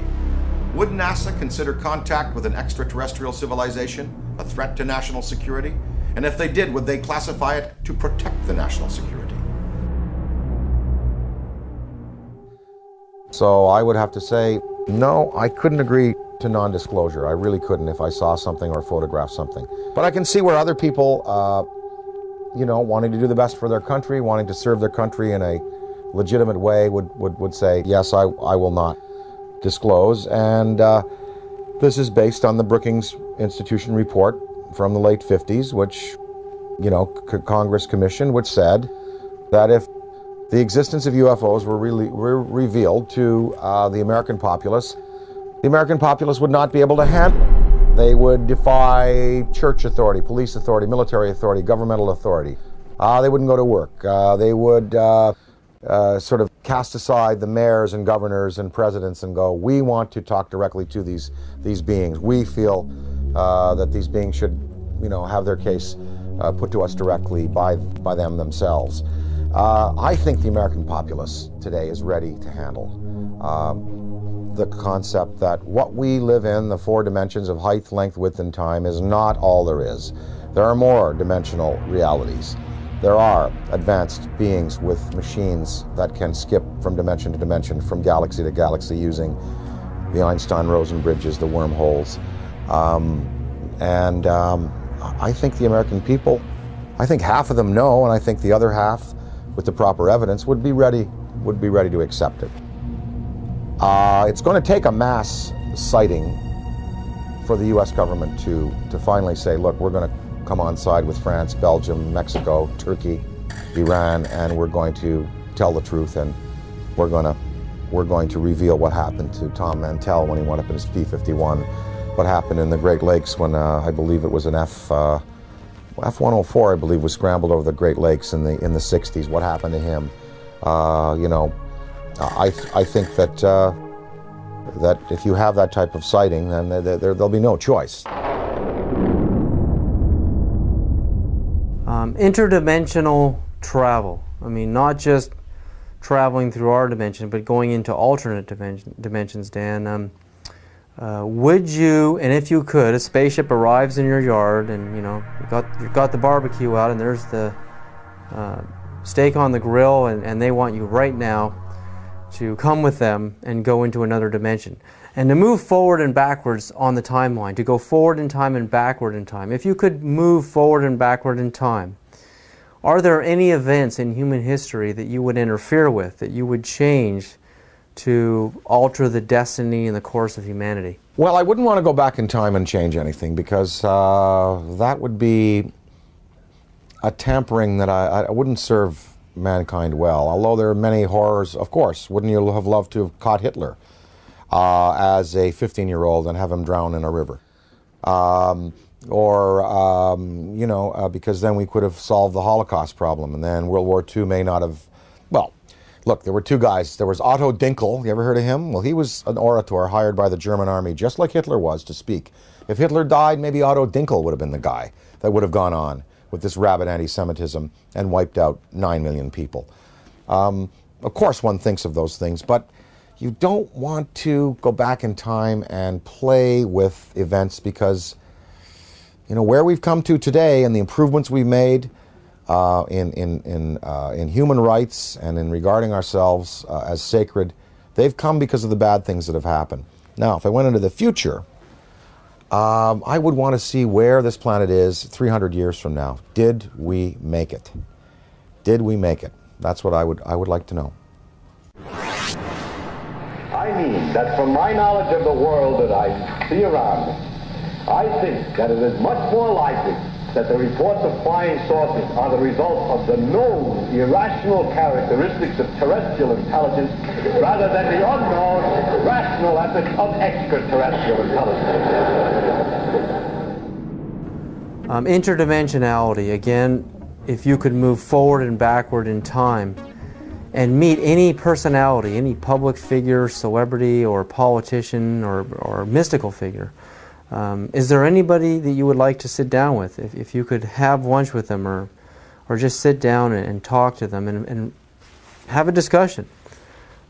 Would NASA consider contact with an extraterrestrial civilization a threat to national security? And if they did, would they classify it to protect the national security? So I would have to say, no, I couldn't agree to non disclosure. I really couldn't if I saw something or photographed something. But I can see where other people, uh, you know, wanting to do the best for their country, wanting to serve their country in a legitimate way, would, would, would say, yes, I, I will not disclose. And uh, this is based on the Brookings Institution report from the late 50s, which, you know, C- Congress commissioned, which said that if the existence of UFOs were, really, were revealed to uh, the American populace, the American populace would not be able to handle it. They would defy church authority, police authority, military authority, governmental authority. Uh, they wouldn't go to work. Uh, they would uh, sort of cast aside the mayors and governors and presidents and go, we want to talk directly to these, these beings. We feel uh, that these beings should, you know, have their case uh, put to us directly by, by them themselves. Uh, I think the American populace today is ready to handle um, the concept that what we live in, the four dimensions of height, length, width, and time, is not all there is. There are more dimensional realities. There are advanced beings with machines that can skip from dimension to dimension, from galaxy to galaxy, using the Einstein-Rosen bridges, the wormholes. Um, and um, I think the American people, I think half of them know, and I think the other half, with the proper evidence, would be ready, would be ready to accept it. Uh, it's going to take a mass sighting for the U.S. government to, to finally say, look, we're going to come on side with France, Belgium, Mexico, Turkey, Iran, and we're going to tell the truth and we're going to we're going to reveal what happened to Tom Mantell when he went up in his P-51, what happened in the Great Lakes when uh, I believe it was an F uh, F-104, I believe, was scrambled over the Great Lakes in the in the 60s. What happened to him? Uh, you know, I th- I think that uh, that if you have that type of sighting, then there, there, there'll be no choice. Um, interdimensional travel. I mean, not just traveling through our dimension, but going into alternate dimension, dimensions, Dan. Um, uh, would you, and if you could, a spaceship arrives in your yard, and you know you got you got the barbecue out, and there's the uh, steak on the grill, and, and they want you right now to come with them and go into another dimension, and to move forward and backwards on the timeline, to go forward in time and backward in time. If you could move forward and backward in time, are there any events in human history that you would interfere with, that you would change to alter the destiny and the course of humanity? Well, I wouldn't want to go back in time and change anything because uh, that would be a tampering that I, I wouldn't serve mankind well. Although there are many horrors, of course. Wouldn't you have loved to have caught Hitler uh, as a 15 year old and have him drown in a river? Um, or, um, you know, uh, because then we could have solved the Holocaust problem and then World War II may not have, well, look, there were two guys. There was Otto Dinkel. You ever heard of him? Well, he was an orator hired by the German army, just like Hitler was, to speak. If Hitler died, maybe Otto Dinkel would have been the guy that would have gone on with this rabid anti Semitism and wiped out 9 million people. Um, of course, one thinks of those things, but you don't want to go back in time and play with events because, you know, where we've come to today and the improvements we've made uh, in, in, in, uh, in human rights and in regarding ourselves uh, as sacred, they've come because of the bad things that have happened. Now, if I went into the future, um, I would want to see where this planet is 300 years from now. Did we make it? Did we make it? That's what I would, I would like to know. I mean that from my knowledge of the world that I see around me, I think that it is much more likely that the reports of flying saucers are the result of the known irrational characteristics of terrestrial intelligence rather than the unknown rational efforts of extraterrestrial intelligence. Um, interdimensionality, again, if you could move forward and backward in time and meet any personality, any public figure, celebrity, or politician, or, or mystical figure, um, is there anybody that you would like to sit down with? If, if you could have lunch with them or, or just sit down and, and talk to them and, and have a discussion,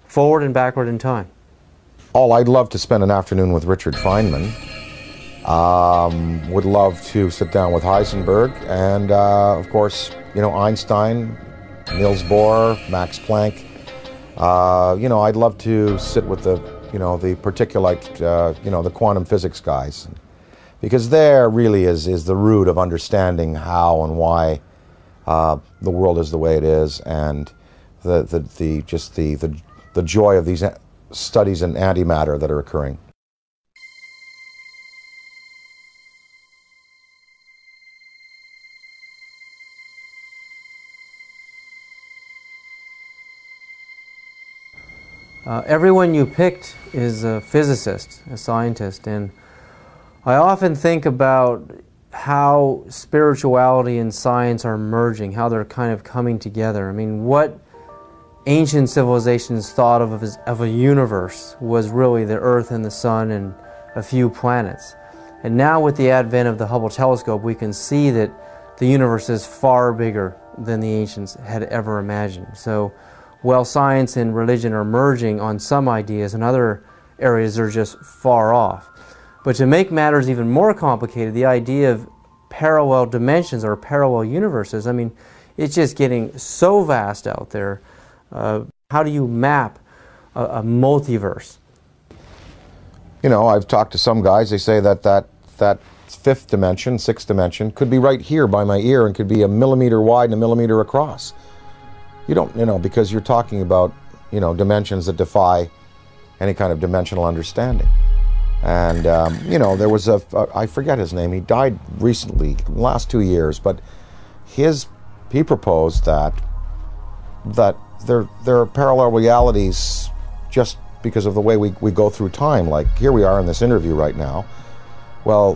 forward and backward in time? Oh, I'd love to spend an afternoon with Richard Feynman. Um, would love to sit down with Heisenberg and, uh, of course, you know, Einstein, Niels Bohr, Max Planck, Uh, you know, I'd love to sit with the, you know, the particulate, uh, you know, the quantum physics guys, because there really is is the root of understanding how and why uh, the world is the way it is, and the the, the just the, the the joy of these studies in antimatter that are occurring. Uh, everyone you picked is a physicist, a scientist, and I often think about how spirituality and science are merging, how they're kind of coming together. I mean, what ancient civilizations thought of as of a universe was really the Earth and the Sun and a few planets. And now, with the advent of the Hubble telescope, we can see that the universe is far bigger than the ancients had ever imagined. So, while science and religion are merging on some ideas, and other areas they're just far off. But to make matters even more complicated, the idea of parallel dimensions or parallel universes, I mean, it's just getting so vast out there. Uh, how do you map a, a, multiverse? You know, I've talked to some guys, they say that that, that fifth dimension, sixth dimension, could be right here by my ear and could be a millimeter wide and a millimeter across. You don't, you know, because you're talking about, you know, dimensions that defy any kind of dimensional understanding. And, um, you know, there was a, a, I forget his name, he died recently, last two years, but his, he proposed that, that there, there are parallel realities just because of the way we, we go through time. Like here we are in this interview right now. Well,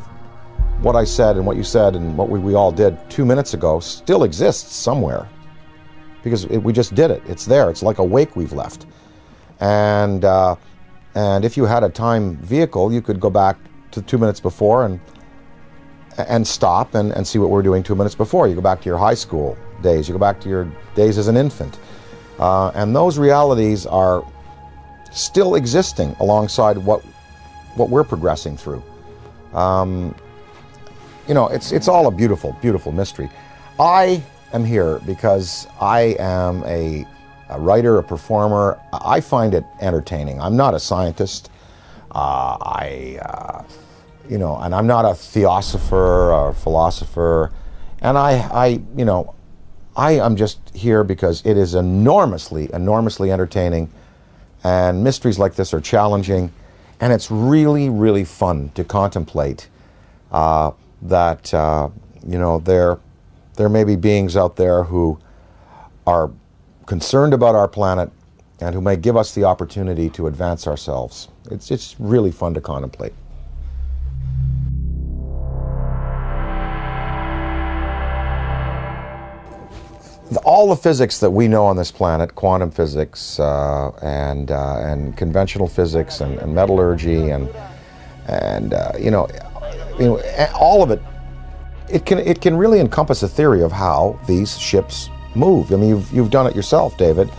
what I said and what you said and what we, we all did two minutes ago still exists somewhere because it, we just did it. It's there. It's like a wake we've left. And, uh, and if you had a time vehicle, you could go back to two minutes before and, and stop and, and see what we are doing two minutes before. You go back to your high school days. You go back to your days as an infant. Uh, and those realities are still existing alongside what, what we're progressing through. Um, you know, it's, it's all a beautiful, beautiful mystery. I am here because I am a, a writer, a performer. I find it entertaining. I'm not a scientist. Uh, I, uh, you know, and I'm not a theosopher or philosopher. And I, I, you know, I am just here because it is enormously, enormously entertaining. And mysteries like this are challenging. And it's really, really fun to contemplate uh, that, uh, you know, they're there may be beings out there who are concerned about our planet and who may give us the opportunity to advance ourselves. It's, it's really fun to contemplate. all the physics that we know on this planet, quantum physics uh, and uh, and conventional physics and, and metallurgy and and uh, you know, you know, all of it it can it can really encompass a theory of how these ships move. I mean, you've you've done it yourself, David,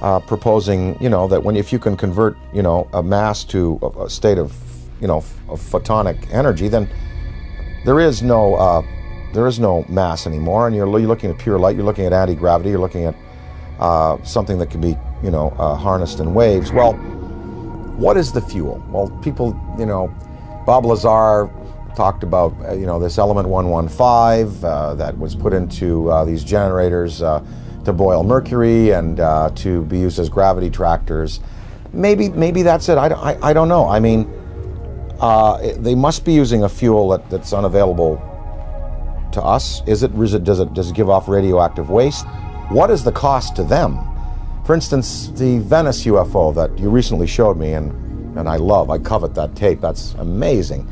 uh, proposing you know that when if you can convert you know a mass to a, a state of you know of photonic energy, then there is no uh, there is no mass anymore, and you're, you're looking at pure light. You're looking at anti gravity. You're looking at uh, something that can be you know uh, harnessed in waves. Well, what is the fuel? Well, people you know, Bob Lazar talked about uh, you know this element 115 uh, that was put into uh, these generators uh, to boil mercury and uh, to be used as gravity tractors. Maybe maybe that's it. I, I, I don't know. I mean, uh, they must be using a fuel that, that's unavailable to us. Is it, is it does it does it give off radioactive waste? What is the cost to them? For instance, the Venice UFO that you recently showed me and and I love. I covet that tape. That's amazing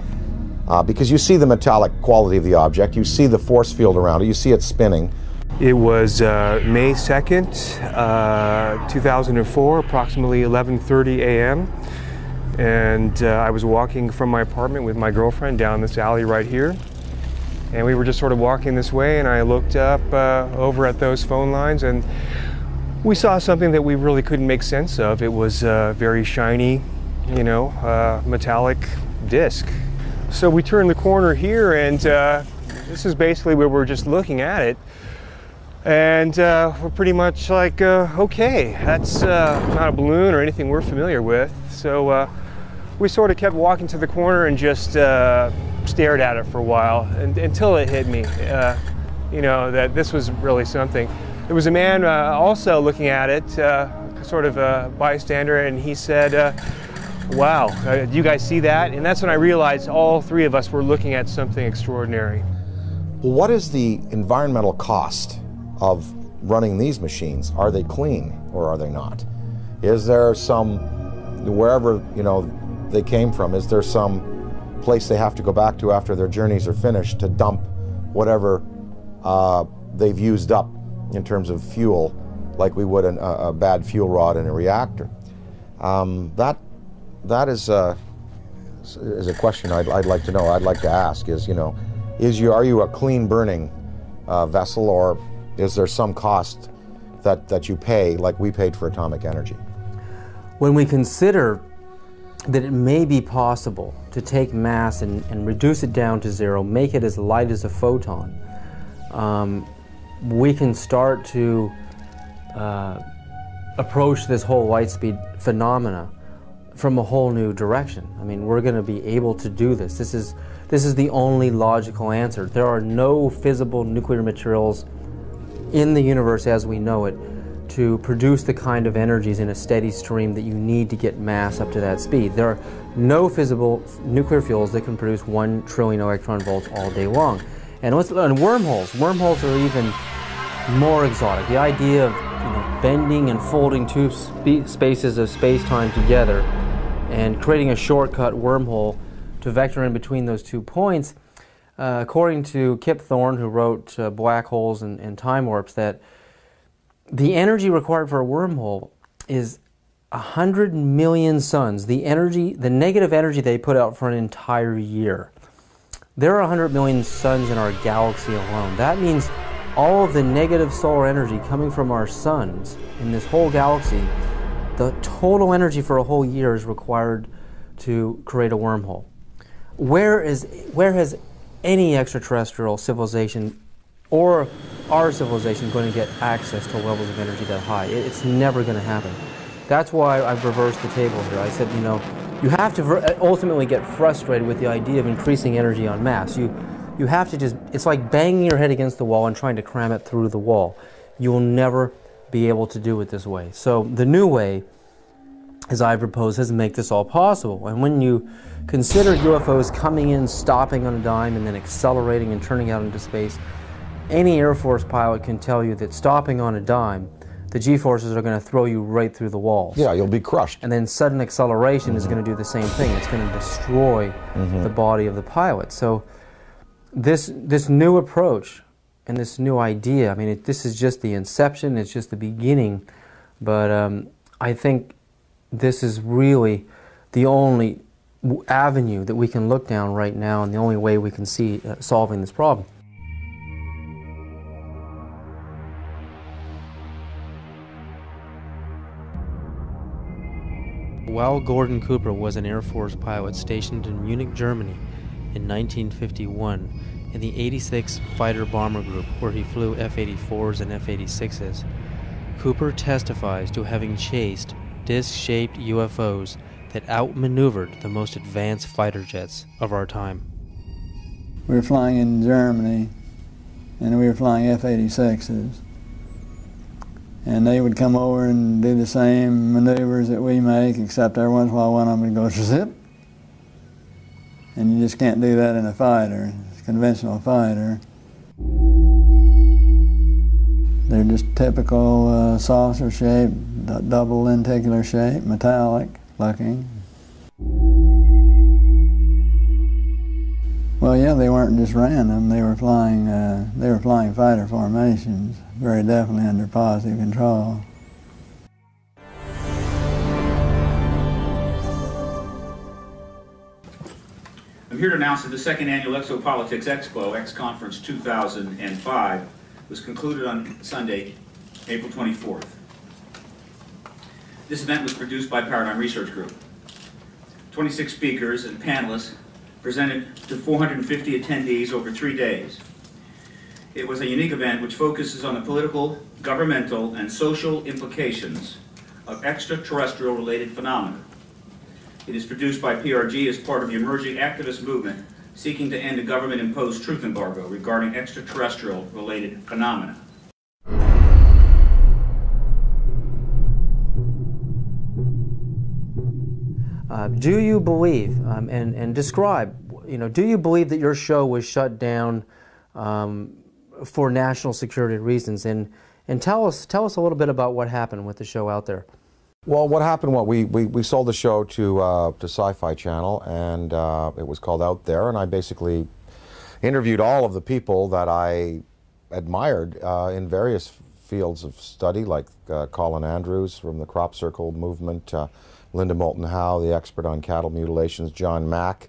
uh, because you see the metallic quality of the object, you see the force field around it, you see it spinning. It was uh, May 2nd, uh, 2004, approximately 11:30 a.m. And uh, I was walking from my apartment with my girlfriend down this alley right here. And we were just sort of walking this way, and I looked up uh, over at those phone lines, and we saw something that we really couldn't make sense of. It was a very shiny, you know, uh, metallic disc so we turn the corner here and uh, this is basically where we're just looking at it. And uh, we're pretty much like, uh, okay, that's uh, not a balloon or anything we're familiar with. So uh, we sort of kept walking to the corner and just uh, stared at it for a while and, until it hit me, you know, that this was really something. There was a man also looking at it, sort of a bystander, and he said, wow, do you guys see that? And that's when I realized all three of us were looking at something extraordinary. Well, what is the environmental cost of running these machines. Are they clean or are they not? Is there some, wherever you know they came from, is there some place they have to go back to after their journeys are finished to dump whatever uh, they've used up in terms of fuel, like we would an, a, a, bad fuel rod in a reactor? Um, that that is a, is a question I'd, I'd like to know. I'd like to ask is you know, is you are you a clean burning uh, vessel or is there some cost that, that you pay like we paid for atomic energy? When we consider that it may be possible to take mass and, and reduce it down to zero, make it as light as a photon, um, we can start to uh, approach this whole light speed phenomena from a whole new direction. I mean, we're going to be able to do this. This is this is the only logical answer. There are no fissile nuclear materials in the universe as we know it to produce the kind of energies in a steady stream that you need to get mass up to that speed. There are no fissile nuclear fuels that can produce one trillion electron volts all day long. And, and wormholes, wormholes are even more exotic. The idea of you know, bending and folding two spaces of space-time together and creating a shortcut wormhole to vector in between those two points uh, according to Kip Thorne, who wrote uh, Black Holes and, and, Time Warps, that the energy required for a wormhole is 100 million suns, the energy, the negative energy they put out for an entire year. There are 100 million suns in our galaxy alone. That means all of the negative solar energy coming from our suns in this whole galaxy, the total energy for a whole year is required to create a wormhole. Where is where has any extraterrestrial civilization or our civilization going to get access to levels of energy that high. It's never going to happen. That's why I've reversed the table here. I said, you know, you have to ultimately get frustrated with the idea of increasing energy on mass. You, you have to just, it's like banging your head against the wall and trying to cram it through the wall. You will never be able to do it this way. So the new way, as I propose, is to make this all possible. And when you Consider UFOs coming in, stopping on a dime, and then accelerating and turning out into space. Any Air Force pilot can tell you that stopping on a dime, the G-forces are going to throw you right through the walls. Yeah, you'll be crushed. And then sudden acceleration mm -hmm. is going to do the same thing. It's going to destroy mm -hmm. the body of the pilot. So this this new approach and this new idea, I mean, it, this is just the inception. It's just the beginning. But um, I think this is really the only avenue that we can look down right now and the only way we can see uh, solving this problem. While Gordon Cooper was an Air Force pilot stationed in Munich, Germany in 1951 in the 86th Fighter Bomber Group where he flew F-84s and F-86s, Cooper testifies to having chased disc-shaped UFOs that outmaneuvered the most advanced fighter jets of our time. We were flying in Germany, and we were flying F-86s. And they would come over and do the same maneuvers that we make, except every once in a while one of them would go zip. And you just can't do that in a fighter, conventional fighter. They're just typical uh, saucer shape, double lenticular shape, metallic looking. Well, yeah, they weren't just random. They were flying. Uh, they were flying fighter formations, very definitely under positive control. I'm here to announce that the second annual Exopolitics Expo, X Conference 2005, was concluded on Sunday, April 24th. This event was produced by Paradigm Research Group. 26 speakers and panelists presented to 450 attendees over three days. It was a unique event which focuses on the political, governmental, and social implications of extraterrestrial related phenomena. It is produced by PRG as part of the emerging activist movement seeking to end a government imposed truth embargo regarding extraterrestrial related phenomena. Uh, do you believe, um, and, and describe, you know, do you believe that your show was shut down um, for national security reasons? And, and tell, us, tell us a little bit about what happened with the show out there. Well, what happened? What we, we, we sold the show to uh, to Sci-Fi Channel, and uh, it was called Out There, and I basically interviewed all of the people that I admired uh, in various fields of study, like uh, Colin Andrews from the Crop Circle movement, uh, Linda Moulton Howe, the expert on cattle mutilations, John Mack.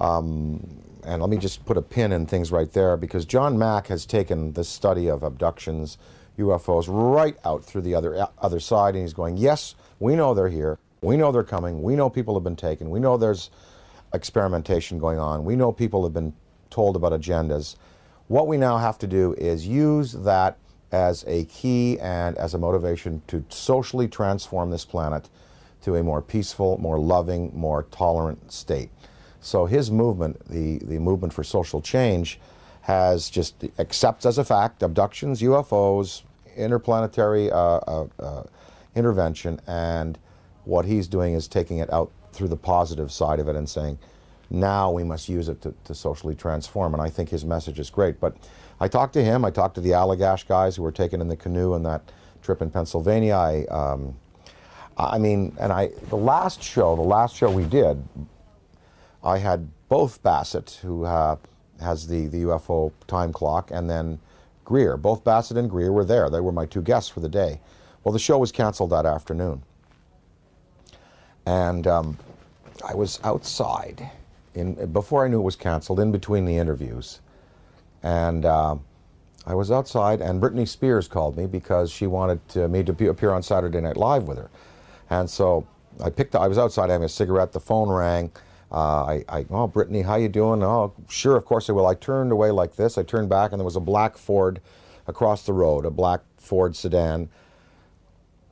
Um, and let me just put a pin in things right there because John Mack has taken the study of abductions UFOs right out through the other other side, and he's going, "Yes, we know they're here. We know they're coming. We know people have been taken. We know there's experimentation going on. We know people have been told about agendas. What we now have to do is use that as a key and as a motivation to socially transform this planet to a more peaceful, more loving, more tolerant state." So his movement, the the movement for social change has just accepts as a fact abductions, UFOs, interplanetary uh, uh, uh, intervention, and what he's doing is taking it out through the positive side of it and saying, now we must use it to, to socially transform. And I think his message is great. But I talked to him, I talked to the Allagash guys who were taken in the canoe on that trip in Pennsylvania. I, um, I mean, and I, the last show, the last show we did, I had both Bassett, who uh, has the, the UFO time clock, and then Greer. Both Bassett and Greer were there. They were my two guests for the day. Well, the show was canceled that afternoon. And um, I was outside in, before I knew it was canceled, in between the interviews. And uh, I was outside, and Britney Spears called me because she wanted to, me to appear on Saturday Night Live with her. And so I picked. I was outside having a cigarette. The phone rang. Uh, I, I, oh, Britney, how you doing? Oh, sure, of course I will. I turned away like this. I turned back, and there was a black Ford across the road, a black Ford sedan.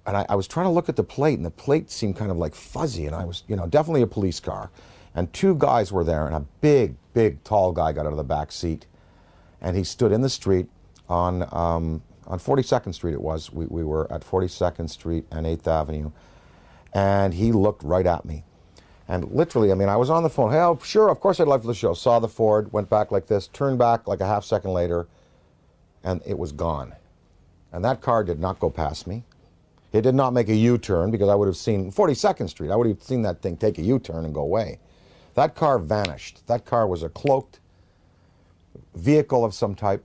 And I, I, was trying to look at the plate, and the plate seemed kind of like fuzzy. And I was, you know, definitely a police car. And two guys were there, and a big, big, tall guy got out of the back seat, and he stood in the street on um, on 42nd Street. It was. We, we were at 42nd Street and 8th Avenue, and he looked right at me and literally, I mean, I was on the phone. Hey, oh, sure, of course I'd love for the show. Saw the Ford, went back like this, turned back like a half second later, and it was gone. And that car did not go past me. It did not make a U-turn because I would have seen 42nd Street. I would have seen that thing take a U-turn and go away. That car vanished. That car was a cloaked vehicle of some type.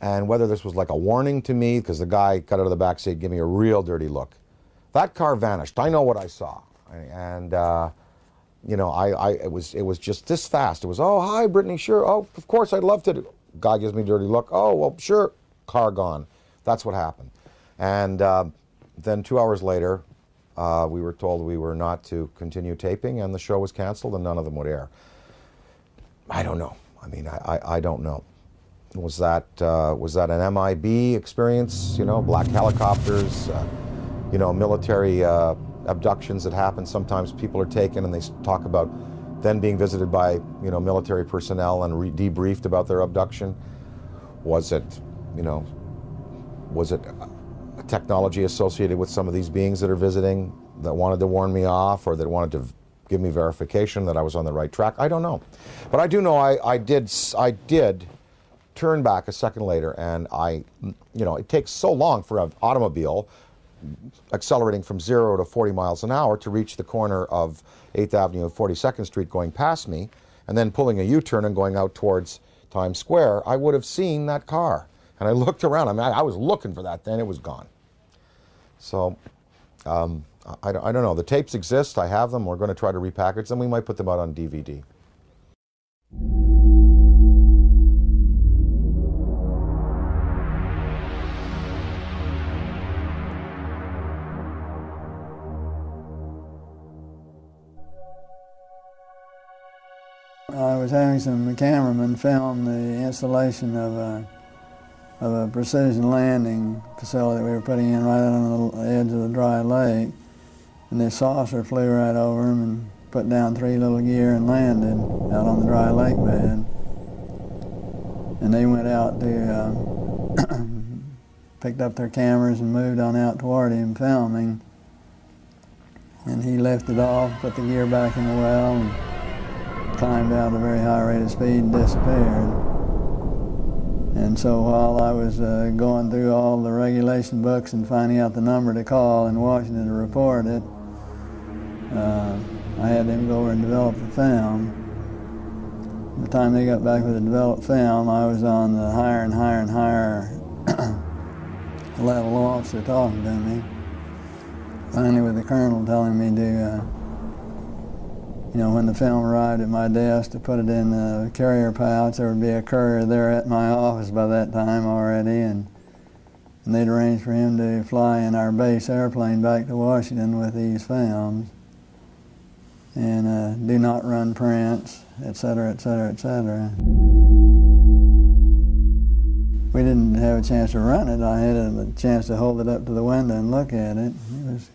And whether this was like a warning to me, because the guy got out of the back seat, gave me a real dirty look. That car vanished. I know what I saw and uh, you know, I, I, it was, it was just this fast. It was, oh, hi, Britney, sure. Oh, of course, I'd love to. Guy gives me a dirty look. Oh, well, sure. Car gone. That's what happened. And uh, then two hours later, uh, we were told we were not to continue taping, and the show was canceled, and none of them would air. I don't know. I mean, I, I, I don't know. Was that uh, was that an MIB experience? You know, black helicopters. Uh, you know, military uh, abductions that happen. Sometimes people are taken and they talk about then being visited by you know military personnel and debriefed about their abduction. Was it, you know, was it a technology associated with some of these beings that are visiting that wanted to warn me off or that wanted to give me verification that I was on the right track? I don't know, but I do know I, I did I did turn back a second later and I, you know, it takes so long for an automobile accelerating from zero to 40 miles an hour to reach the corner of 8th Avenue and 42nd Street going past me, and then pulling a U-turn and going out towards Times Square, I would have seen that car. And I looked around. I mean, I, was looking for that then. It was gone. So, um, I, I don't know. The tapes exist. I have them. We're going to try to repackage them. We might put them out on DVD. I was having some cameramen film the installation of a of a precision landing facility we were putting in right on the edge of the dry lake. And this saucer flew right over them and put down three little gear and landed out on the dry lake bed. And they went out to, uh, picked up their cameras and moved on out toward him filming. And he lifted off, put the gear back in the well, and climbed out at a very high rate of speed and disappeared. And so while I was uh, going through all the regulation books and finding out the number to call in Washington to report it, uh, I had them go over and develop the film. By the time they got back with the developed film, I was on the higher and higher and higher level officer talking to me. Finally, with the colonel telling me to, uh, you know, when the film arrived at my desk, to put it in the carrier pouch. There would be a courier there at my office by that time already, and, and they'd arranged for him to fly in our base airplane back to Washington with these films and uh, do not run prints, et cetera, et cetera, et cetera. We didn't have a chance to run it. I had a chance to hold it up to the window and look at it. It was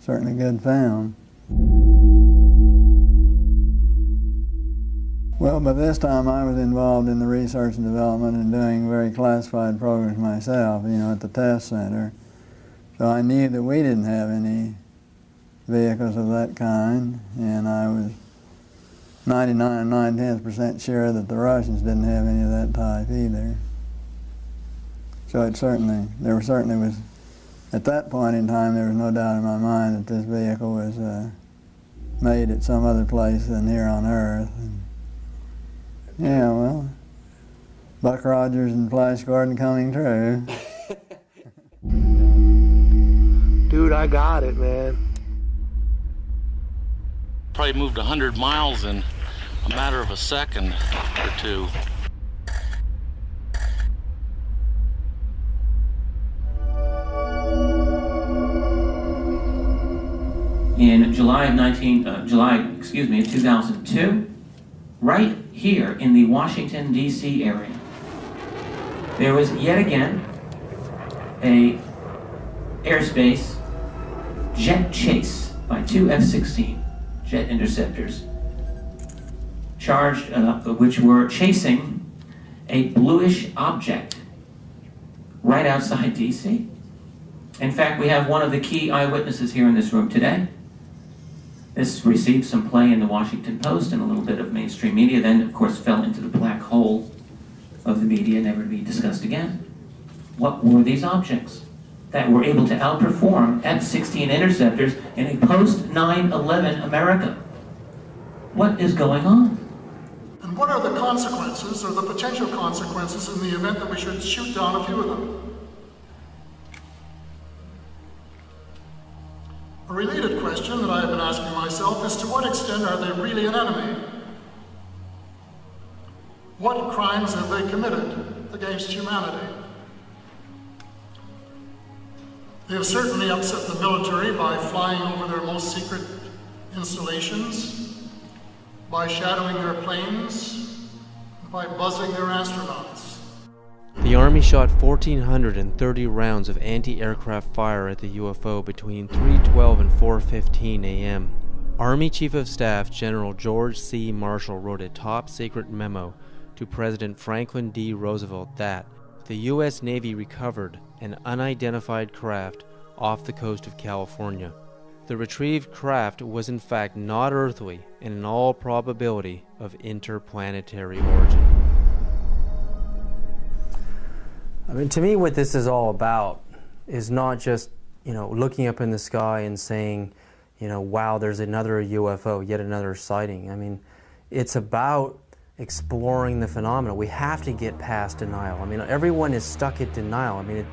certainly a good film. Well, by this time I was involved in the research and development and doing very classified programs myself, you know, at the test center. So I knew that we didn't have any vehicles of that kind, and I was 99 and 9 tenths percent sure that the Russians didn't have any of that type either. So it certainly, there certainly was, at that point in time, there was no doubt in my mind that this vehicle was uh, made at some other place than here on Earth. And yeah, well, Buck Rogers and Flash Gordon coming true. Dude, I got it, man. Probably moved 100 miles in a matter of a second or two. in July of 19, uh, July, excuse me, of 2002, right here in the Washington, D.C. area. There was yet again a airspace jet chase by two F-16 jet interceptors, charged, uh, which were chasing a bluish object right outside D.C. In fact, we have one of the key eyewitnesses here in this room today. This received some play in the Washington Post and a little bit of mainstream media, then, of course, fell into the black hole of the media, never to be discussed again. What were these objects that were able to outperform F-16 interceptors in a post-9-11 America? What is going on? And what are the consequences or the potential consequences in the event that we should shoot down a few of them? A related question that I have been asking myself is to what extent are they really an enemy? What crimes have they committed against humanity? They have certainly upset the military by flying over their most secret installations, by shadowing their planes, by buzzing their astronauts. The Army shot 1,430 rounds of anti-aircraft fire at the UFO between 3.12 and 4.15 a.m. Army Chief of Staff General George C. Marshall wrote a top-secret memo to President Franklin D. Roosevelt that the U.S. Navy recovered an unidentified craft off the coast of California. The retrieved craft was in fact not earthly and in all probability of interplanetary origin. I mean, to me, what this is all about is not just, you know, looking up in the sky and saying, you know, wow, there's another UFO, yet another sighting. I mean, it's about exploring the phenomena. We have to get past denial. I mean, everyone is stuck at denial. I mean, it,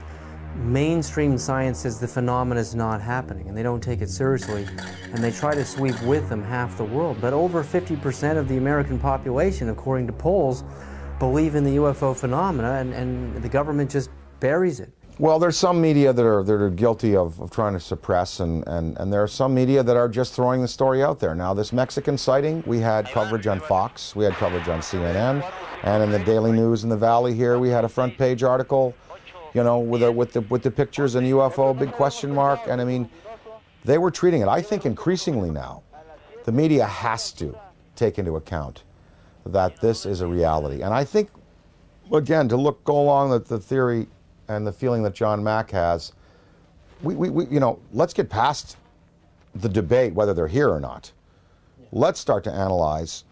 mainstream science says the phenomena is not happening, and they don't take it seriously, and they try to sweep with them half the world. But over 50% of the American population, according to polls, believe in the UFO phenomena, and, and the government just buries it. Well, there's some media that are that are guilty of, of trying to suppress, and, and, and there are some media that are just throwing the story out there. Now, this Mexican sighting, we had coverage on Fox, we had coverage on CNN, And in the Daily News in the Valley here, we had a front page article, you know, with the, with the, with the pictures and UFO, big question mark. And I mean, they were treating it, I think increasingly now, the media has to take into account that this is a reality. And I think, again, to look go along the, the theory and the feeling that John Mack has, we, we, we, you know, let's get past the debate whether they're here or not. Let's start to analyze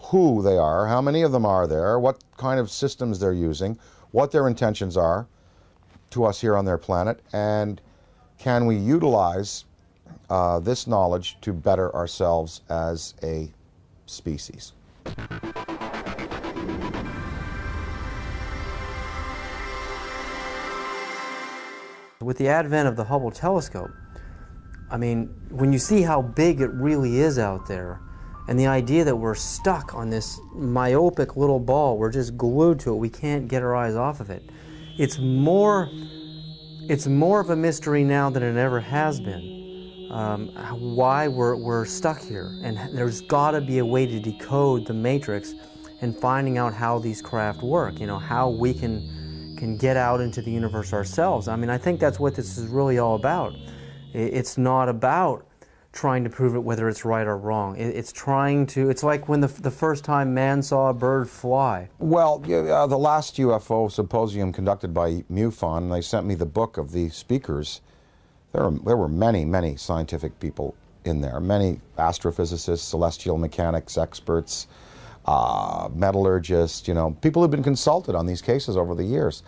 who they are, how many of them are there, what kind of systems they're using, what their intentions are to us here on their planet, and can we utilize uh, this knowledge to better ourselves as a species. With the advent of the Hubble telescope, I mean, when you see how big it really is out there, and the idea that we're stuck on this myopic little ball, we're just glued to it, we can't get our eyes off of it. It's more, it's more of a mystery now than it ever has been. Um, why we're, we're stuck here, and there's got to be a way to decode the matrix and finding out how these craft work. You know how we can can get out into the universe ourselves. I mean, I think that's what this is really all about. It's not about trying to prove it whether it's right or wrong. It's trying to, it's like when the, the first time man saw a bird fly. Well, uh, the last UFO symposium conducted by MUFON, they sent me the book of the speakers. There, are, there were many, many scientific people in there, many astrophysicists, celestial mechanics experts, uh, metallurgists, you know, people who've been consulted on these cases over the years.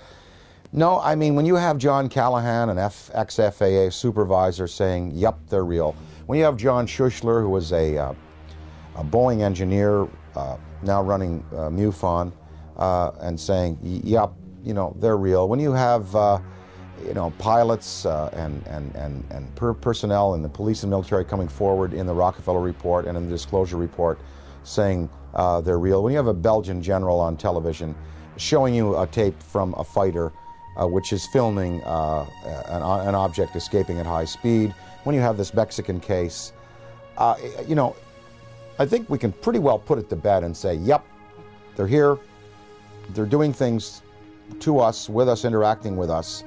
No, I mean, when you have John Callahan, an F- ex-FAA supervisor, saying, yep, they're real. When you have John Schuessler, who was a, uh, a Boeing engineer, uh, now running uh, MUFON, uh, and saying, yep, you know, they're real. When you have, uh, you know, pilots uh, and, and, and, and per personnel in the police and military coming forward in the Rockefeller report and in the disclosure report saying uh, they're real. When you have a Belgian general on television showing you a tape from a fighter uh, which is filming uh, an, an, object escaping at high speed, when you have this Mexican case, uh, you know, I think we can pretty well put it to bed and say, yep, they're here, they're doing things to us, with us, interacting with us.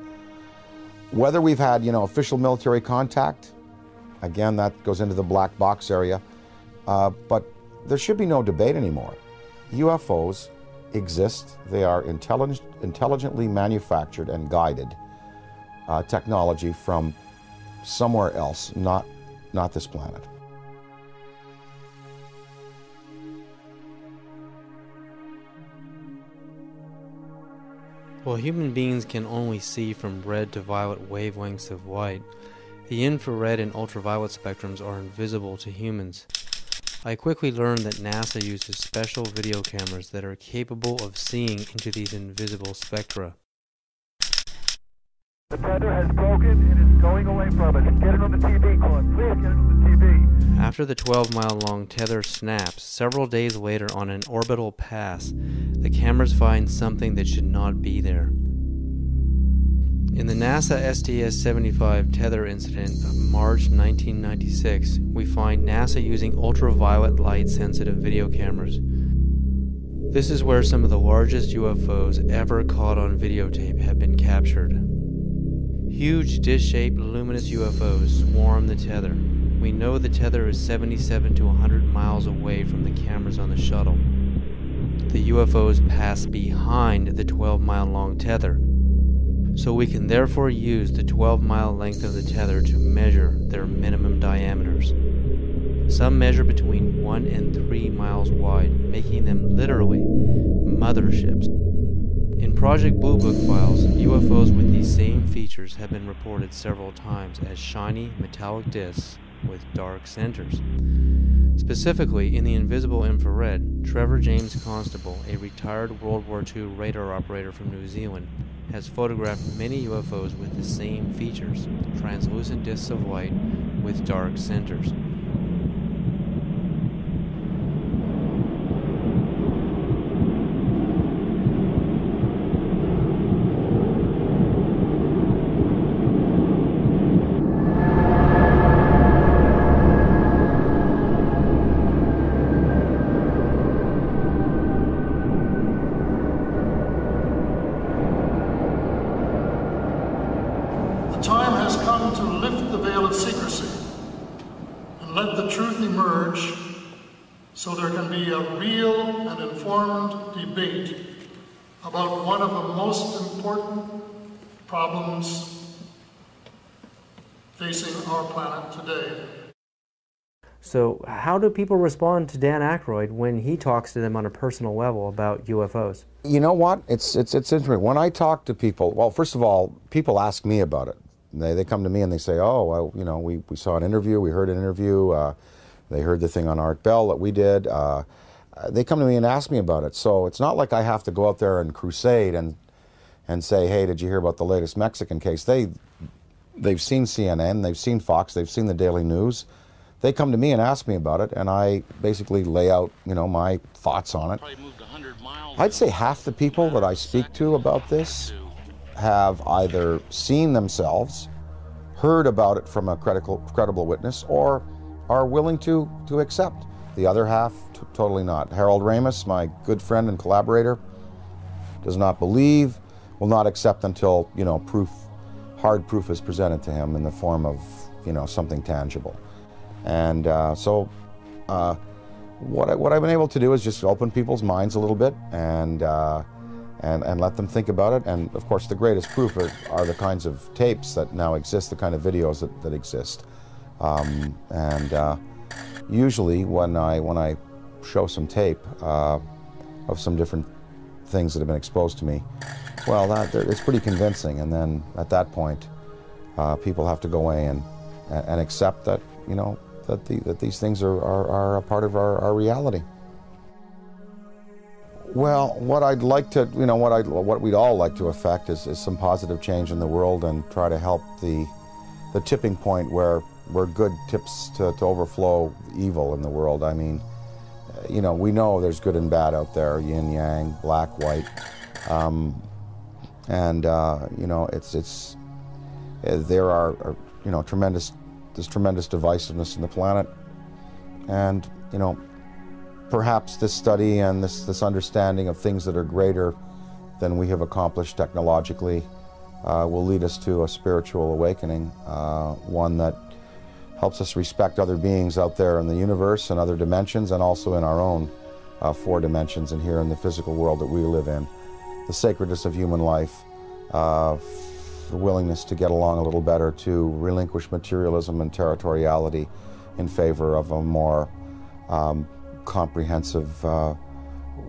Whether we've had, you know, official military contact, again, that goes into the black box area, uh, but there should be no debate anymore. UFOs exist. They are intelligent, intelligently manufactured and guided uh, technology from somewhere else, not, not this planet. While human beings can only see from red to violet wavelengths of light, the infrared and ultraviolet spectrums are invisible to humans. I quickly learned that NASA uses special video cameras that are capable of seeing into these invisible spectra. The tether has broken and is going away from us. Get it on the TV, Claude. Please get it on the TV. After the 12 mile long tether snaps, several days later on an orbital pass, the cameras find something that should not be there. In the NASA STS-75 tether incident of March 1996, we find NASA using ultraviolet light sensitive video cameras. This is where some of the largest UFOs ever caught on videotape have been captured. Huge dish-shaped luminous UFOs swarm the tether. We know the tether is 77 to 100 miles away from the cameras on the shuttle. The UFOs pass behind the 12 mile long tether, so we can therefore use the 12 mile length of the tether to measure their minimum diameters. Some measure between 1 and 3 miles wide, making them literally motherships. In Project Blue Book files, UFOs with these same features have been reported several times as shiny metallic disks with dark centers. Specifically, in the invisible infrared, Trevor James Constable, a retired World War II radar operator from New Zealand, has photographed many UFOs with the same features translucent disks of light with dark centers. About one of the most important problems facing our planet today. So, how do people respond to Dan Aykroyd when he talks to them on a personal level about UFOs? You know what? It's it's it's interesting. When I talk to people, well, first of all, people ask me about it. They they come to me and they say, "Oh, well, you know, we, we saw an interview, we heard an interview, uh, they heard the thing on Art Bell that we did." Uh, Uh, they come to me and ask me about it. So it's not like I have to go out there and crusade and and say, "Hey, did you hear about the latest Mexican case?" They they've seen CNN, they've seen Fox, they've seen the Daily News they come to me and ask me about it, and I basically lay out, you know, my thoughts on it. I'd say half the people that I speak to about this have either seen themselves, heard about it from a credible, credible witness, or are willing to, to accept. The other half, totally not. Harold Ramis, my good friend and collaborator, does not believe, will not accept until, you know, proof, hard proof is presented to him in the form of, you know, something tangible. And uh, so, uh, what, I, what I've been able to do is just open people's minds a little bit and, uh, and, and let them think about it. And of course, the greatest proof are, are the kinds of tapes that now exist, the kind of videos that, that exist. Um, and uh, usually, when I, when I show some tape uh, of some different things that have been exposed to me, well, that, it's pretty convincing. And then at that point, uh, people have to go away and, and accept that, you know, that, the, that these things are, are, are a part of our, our reality. Well, what I'd like to, you know, what I, what we'd all like to affect is, is some positive change in the world and try to help the, the tipping point where, where good tips to, to overflow evil in the world. I mean, you know, we know there's good and bad out there, yin yang, black, white, um, and uh, you know, it's it's there are, are you know tremendous this tremendous divisiveness in the planet. And, you know, perhaps this study and this, this understanding of things that are greater than we have accomplished technologically uh, will lead us to a spiritual awakening, uh, one that helps us respect other beings out there in the universe and other dimensions and also in our own uh, four dimensions and here in the physical world that we live in. The sacredness of human life, uh, the willingness to get along a little better, to relinquish materialism and territoriality in favor of a more um, comprehensive uh,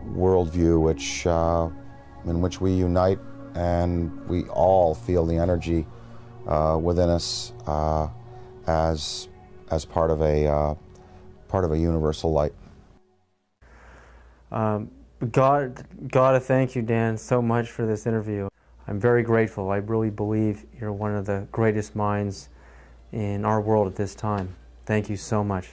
worldview, which uh, in which we unite and we all feel the energy uh, within us uh, as as part of a uh, part of a universal light. Um, God, gotta thank you, Dan, so much for this interview. I'm very grateful. I really believe you're one of the greatest minds in our world at this time. Thank you so much.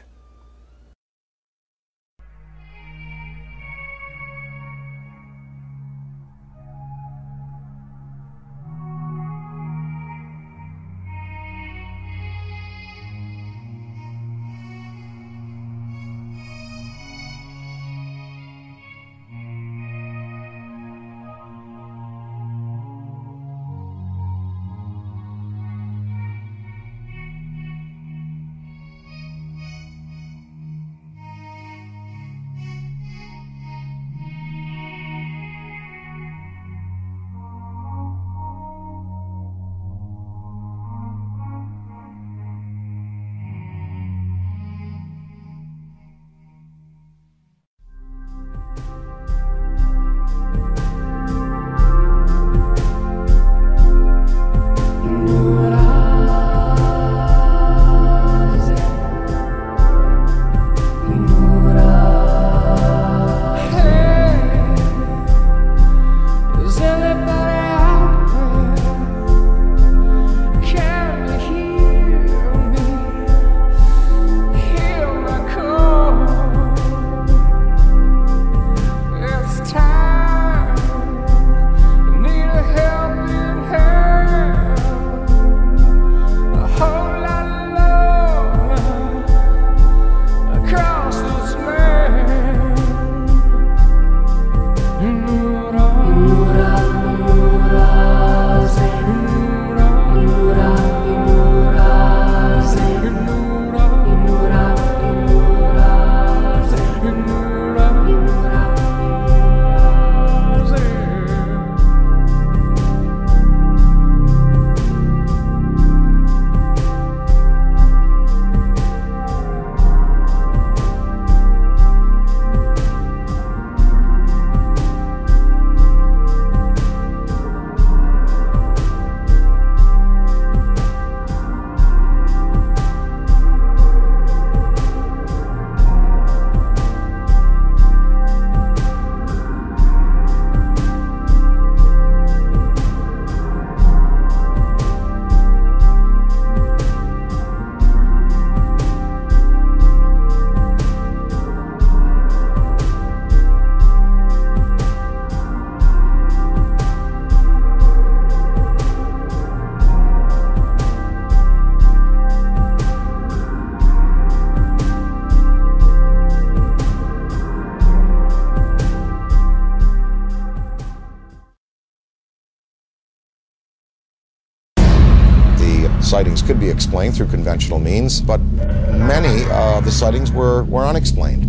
Explained through conventional means, but many of the sightings were, were unexplained.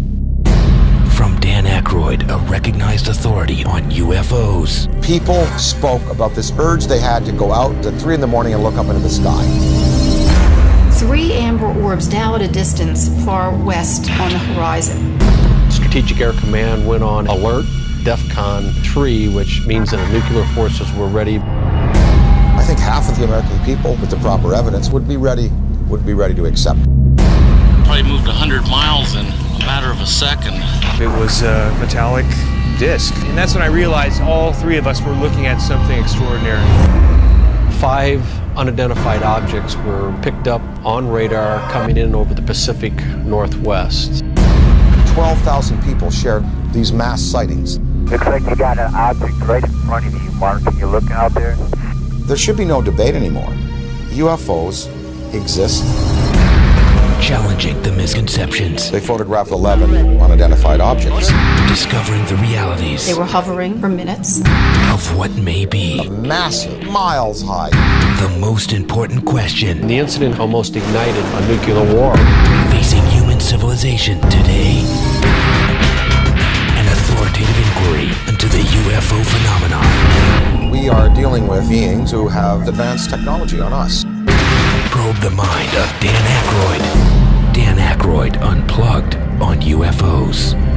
From Dan Aykroyd, a recognized authority on UFOs. People spoke about this urge they had to go out at 3 in the morning and look up into the sky. Three amber orbs now at a distance far west on the horizon. Strategic Air Command went on alert, DEFCON 3, which means that our nuclear forces were ready. I half of the American people, with the proper evidence, would be ready, would be ready to accept. Probably moved 100 miles in a matter of a second. It was a metallic disc. And that's when I realized all three of us were looking at something extraordinary. Five unidentified objects were picked up on radar coming in over the Pacific Northwest. 12,000 people shared these mass sightings. Looks like you got an object right in front of you, Mark. Can you look out there? There should be no debate anymore. UFOs exist. Challenging the misconceptions. They photographed 11 unidentified objects. Discovering the realities. They were hovering for minutes. Of what may be. A Massive, miles high. The most important question. The incident almost ignited a nuclear war. Facing human civilization today. An authoritative inquiry into the UFO phenomenon. We are dealing with beings who have advanced technology on us. Probe the mind of Dan Aykroyd. Dan Aykroyd Unplugged on UFOs.